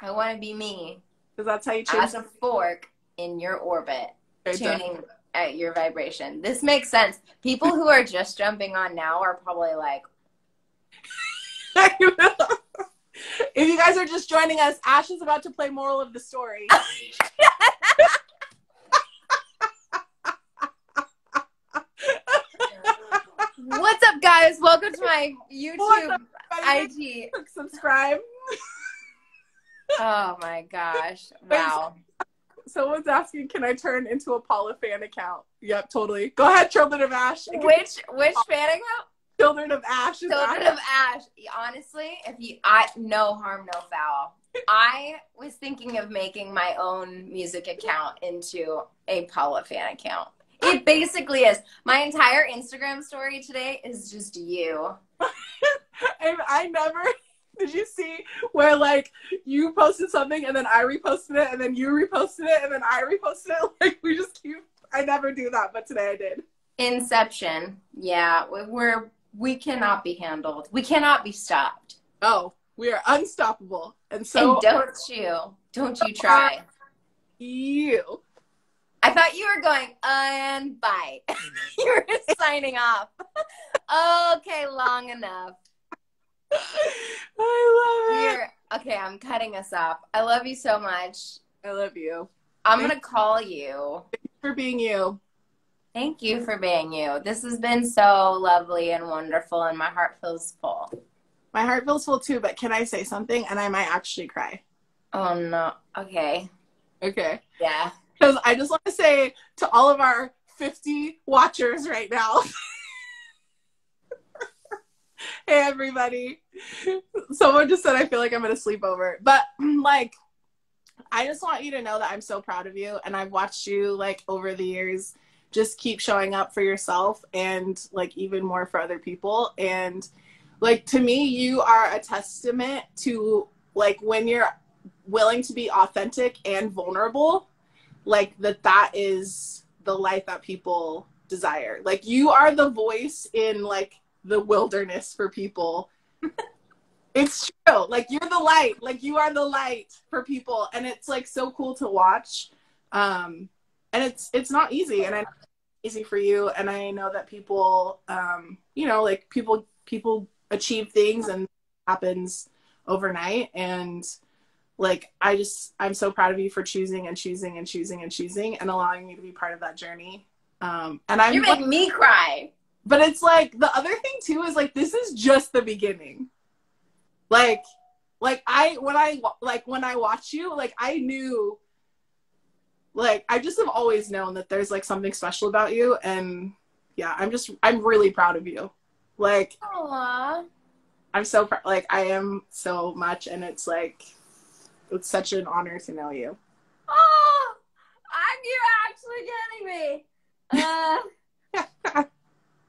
I want to be me. Because that's how you change. As a fork in your orbit, tuning at your vibration. This makes sense. People who are just jumping on now are probably like. if you guys are just joining us, Ashe is about to play moral of the story. What's up, guys? Welcome to my YouTube IG. Subscribe. oh my gosh! Wow. Someone's asking, can I turn into a Paula fan account? Yep, totally. Go ahead, Children of Ashe. Which which fan account? Children of Ashe. Children of Ashe. Honestly, if you, I no harm, no foul. I was thinking of making my own music account into a Paula fan account. It basically is. My entire Instagram story today is just you. and I never did you see where like you posted something and then I reposted it and then you reposted it and then I reposted it? Like we just keep I never do that, but today I did. Inception. Yeah, we're we cannot be handled. We cannot be stopped. Oh, we are unstoppable. And so and don't you. Don't you try. You. I thought you were going and bye. you were signing off. okay, long enough. I love it. Okay, I'm cutting us off. I love you so much. I love you. I'm gonna call you. for being you. Thank you for being you. This has been so lovely and wonderful, and my heart feels full. My heart feels full too, but can I say something? And I might actually cry. Oh no. Okay. Okay. Yeah. Because I just want to say to all of our 50 watchers right now. hey, everybody. Someone just said I feel like I'm going to sleep over. But, like, I just want you to know that I'm so proud of you. And I've watched you, like, over the years just keep showing up for yourself and, like, even more for other people. And, like, to me, you are a testament to, like, when you're willing to be authentic and vulnerable, like, that that is the life that people desire. Like, you are the voice in, like, the wilderness for people. it's true. Like you're the light. Like you are the light for people and it's like so cool to watch. Um and it's it's not easy and I know it's easy for you and I know that people um you know like people people achieve things and happens overnight and like I just I'm so proud of you for choosing and choosing and choosing and choosing and allowing me to be part of that journey. Um and I'm You're making me cry. but it's like the other thing too is like this is just the beginning. Like like I when I like when I watch you, like I knew like I just have always known that there's like something special about you and yeah, I'm just I'm really proud of you. Like Aww. I'm so proud like I am so much and it's like it's such an honor to know you. Oh, I'm you're actually getting me. Uh,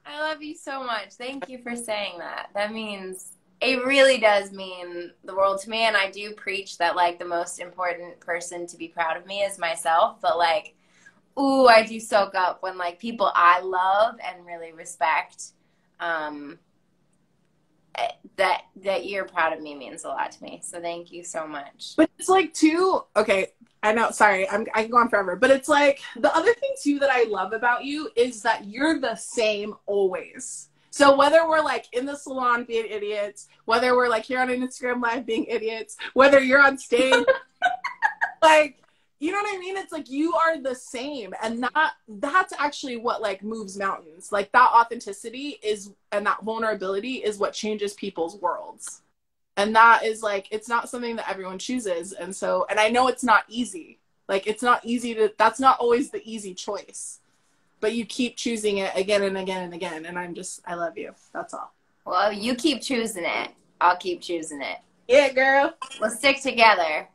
I love you so much. Thank you for saying that. That means it really does mean the world to me. And I do preach that like the most important person to be proud of me is myself. But like, ooh, I do soak up when like people I love and really respect, um, eh, that that you're proud of me means a lot to me. So thank you so much. But it's like too okay. I know, sorry, I'm I can go on forever. But it's like the other thing too that I love about you is that you're the same always. So whether we're like in the salon being idiots, whether we're like here on an Instagram live being idiots, whether you're on stage, like you know what I mean? It's like you are the same. And that that's actually what like moves mountains. Like that authenticity is and that vulnerability is what changes people's worlds and that is like it's not something that everyone chooses and so and i know it's not easy like it's not easy to that's not always the easy choice but you keep choosing it again and again and again and i'm just i love you that's all Well, you keep choosing it. I'll keep choosing it. yeah girl We'll stick together.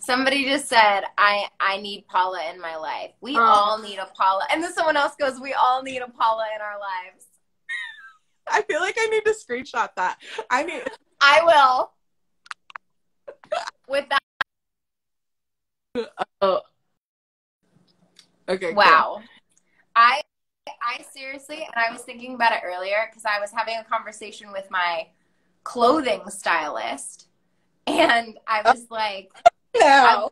Somebody just said, I, I need Paula in my life. We Oh. all need a Paula. And then someone else goes, We all need a Paula in our lives. i feel like i need to screenshot that i need I will. With that, oh okay cool. I, I seriously, and I was thinking about it earlier because I was having a conversation with my clothing stylist, and I oh. was like, no.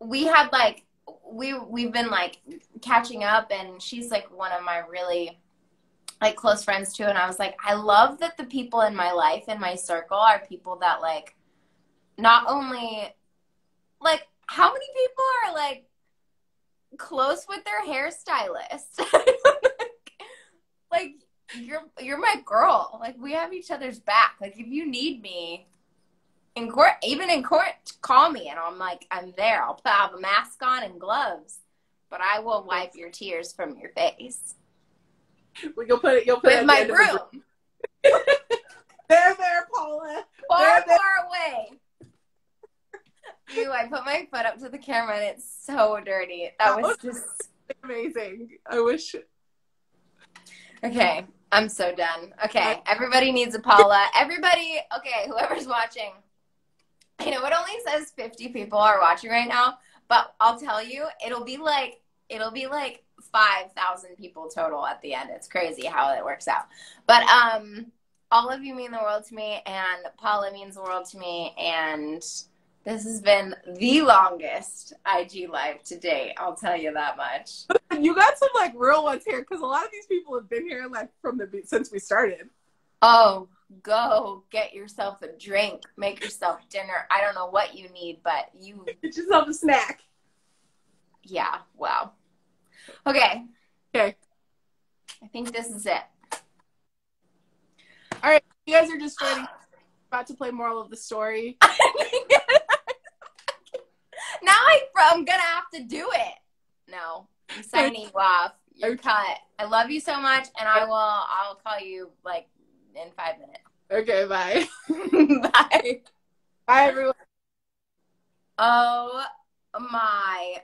We had like we we've been like catching up and she's like one of my really like close friends too and I was like I love that the people in my life in my circle are people that like not only like how many people are like close with their hairstylist like you're you're my girl like we have each other's back like if you need me in court, even in court, call me and I'm like, I'm there. I'll put have a mask on and gloves, but I will wipe your tears from your face well, you'll put it you'll put it with at my end the- broom, there there paula far, There, there. far away. I put my foot up to the camera and it's so dirty. That was just amazing i wish okay. I'm so done. Okay, everybody needs a Paula. Everybody, okay, whoever's watching. I know it only says 50 people are watching right now, but I'll tell you, it'll be like it'll be like 5,000 people total at the end. It's crazy how it works out. But um all of you mean the world to me and Paula means the world to me and this has been the longest IG live to date. I'll tell you that much. you got some like real ones here because a lot of these people have been here like from the since we started Oh, go get yourself a drink, make yourself dinner. I don't know what you need, but you Get yourself a snack. yeah, wow. Okay, Okay. I think this is it. All right. You guys are just waiting. About to play moral of the story. I'm gonna have to do it. No, I'm signing you off. You're cut. I love you so much, and I will. I'll call you like in five minutes. Okay. Bye. Bye. Bye, everyone. Oh my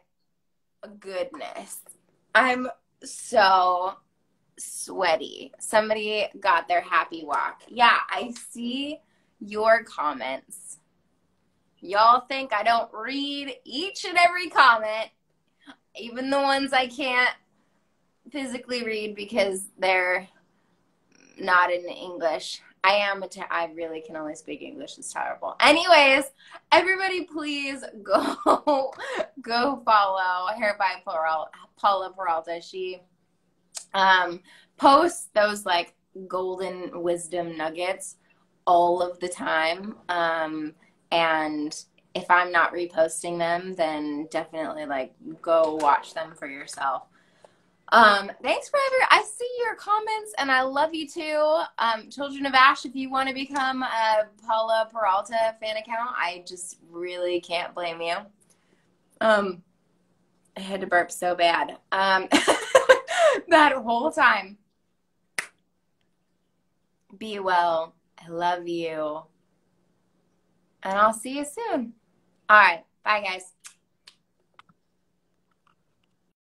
goodness. I'm so sweaty. Somebody got their happy walk. Yeah, I see your comments. Y'all think I don't read each and every comment, even the ones I can't physically read because they're not in English. I am a te- I really can only speak English. It's terrible. Anyways, everybody please go go follow Hair by Paula, Paula Peralta. She um posts those like golden wisdom nuggets all of the time. Um and if I'm not reposting them, then definitely like go watch them for yourself. Um, thanks for every. I see your comments and I love you too. Um, Children of Ashe, if you want to become a Paula Peralta fan account, I just really can't blame you. Um, I had to burp so bad. Um, that whole time. Be well. I love you. And I'll see you soon. All right. Bye, guys.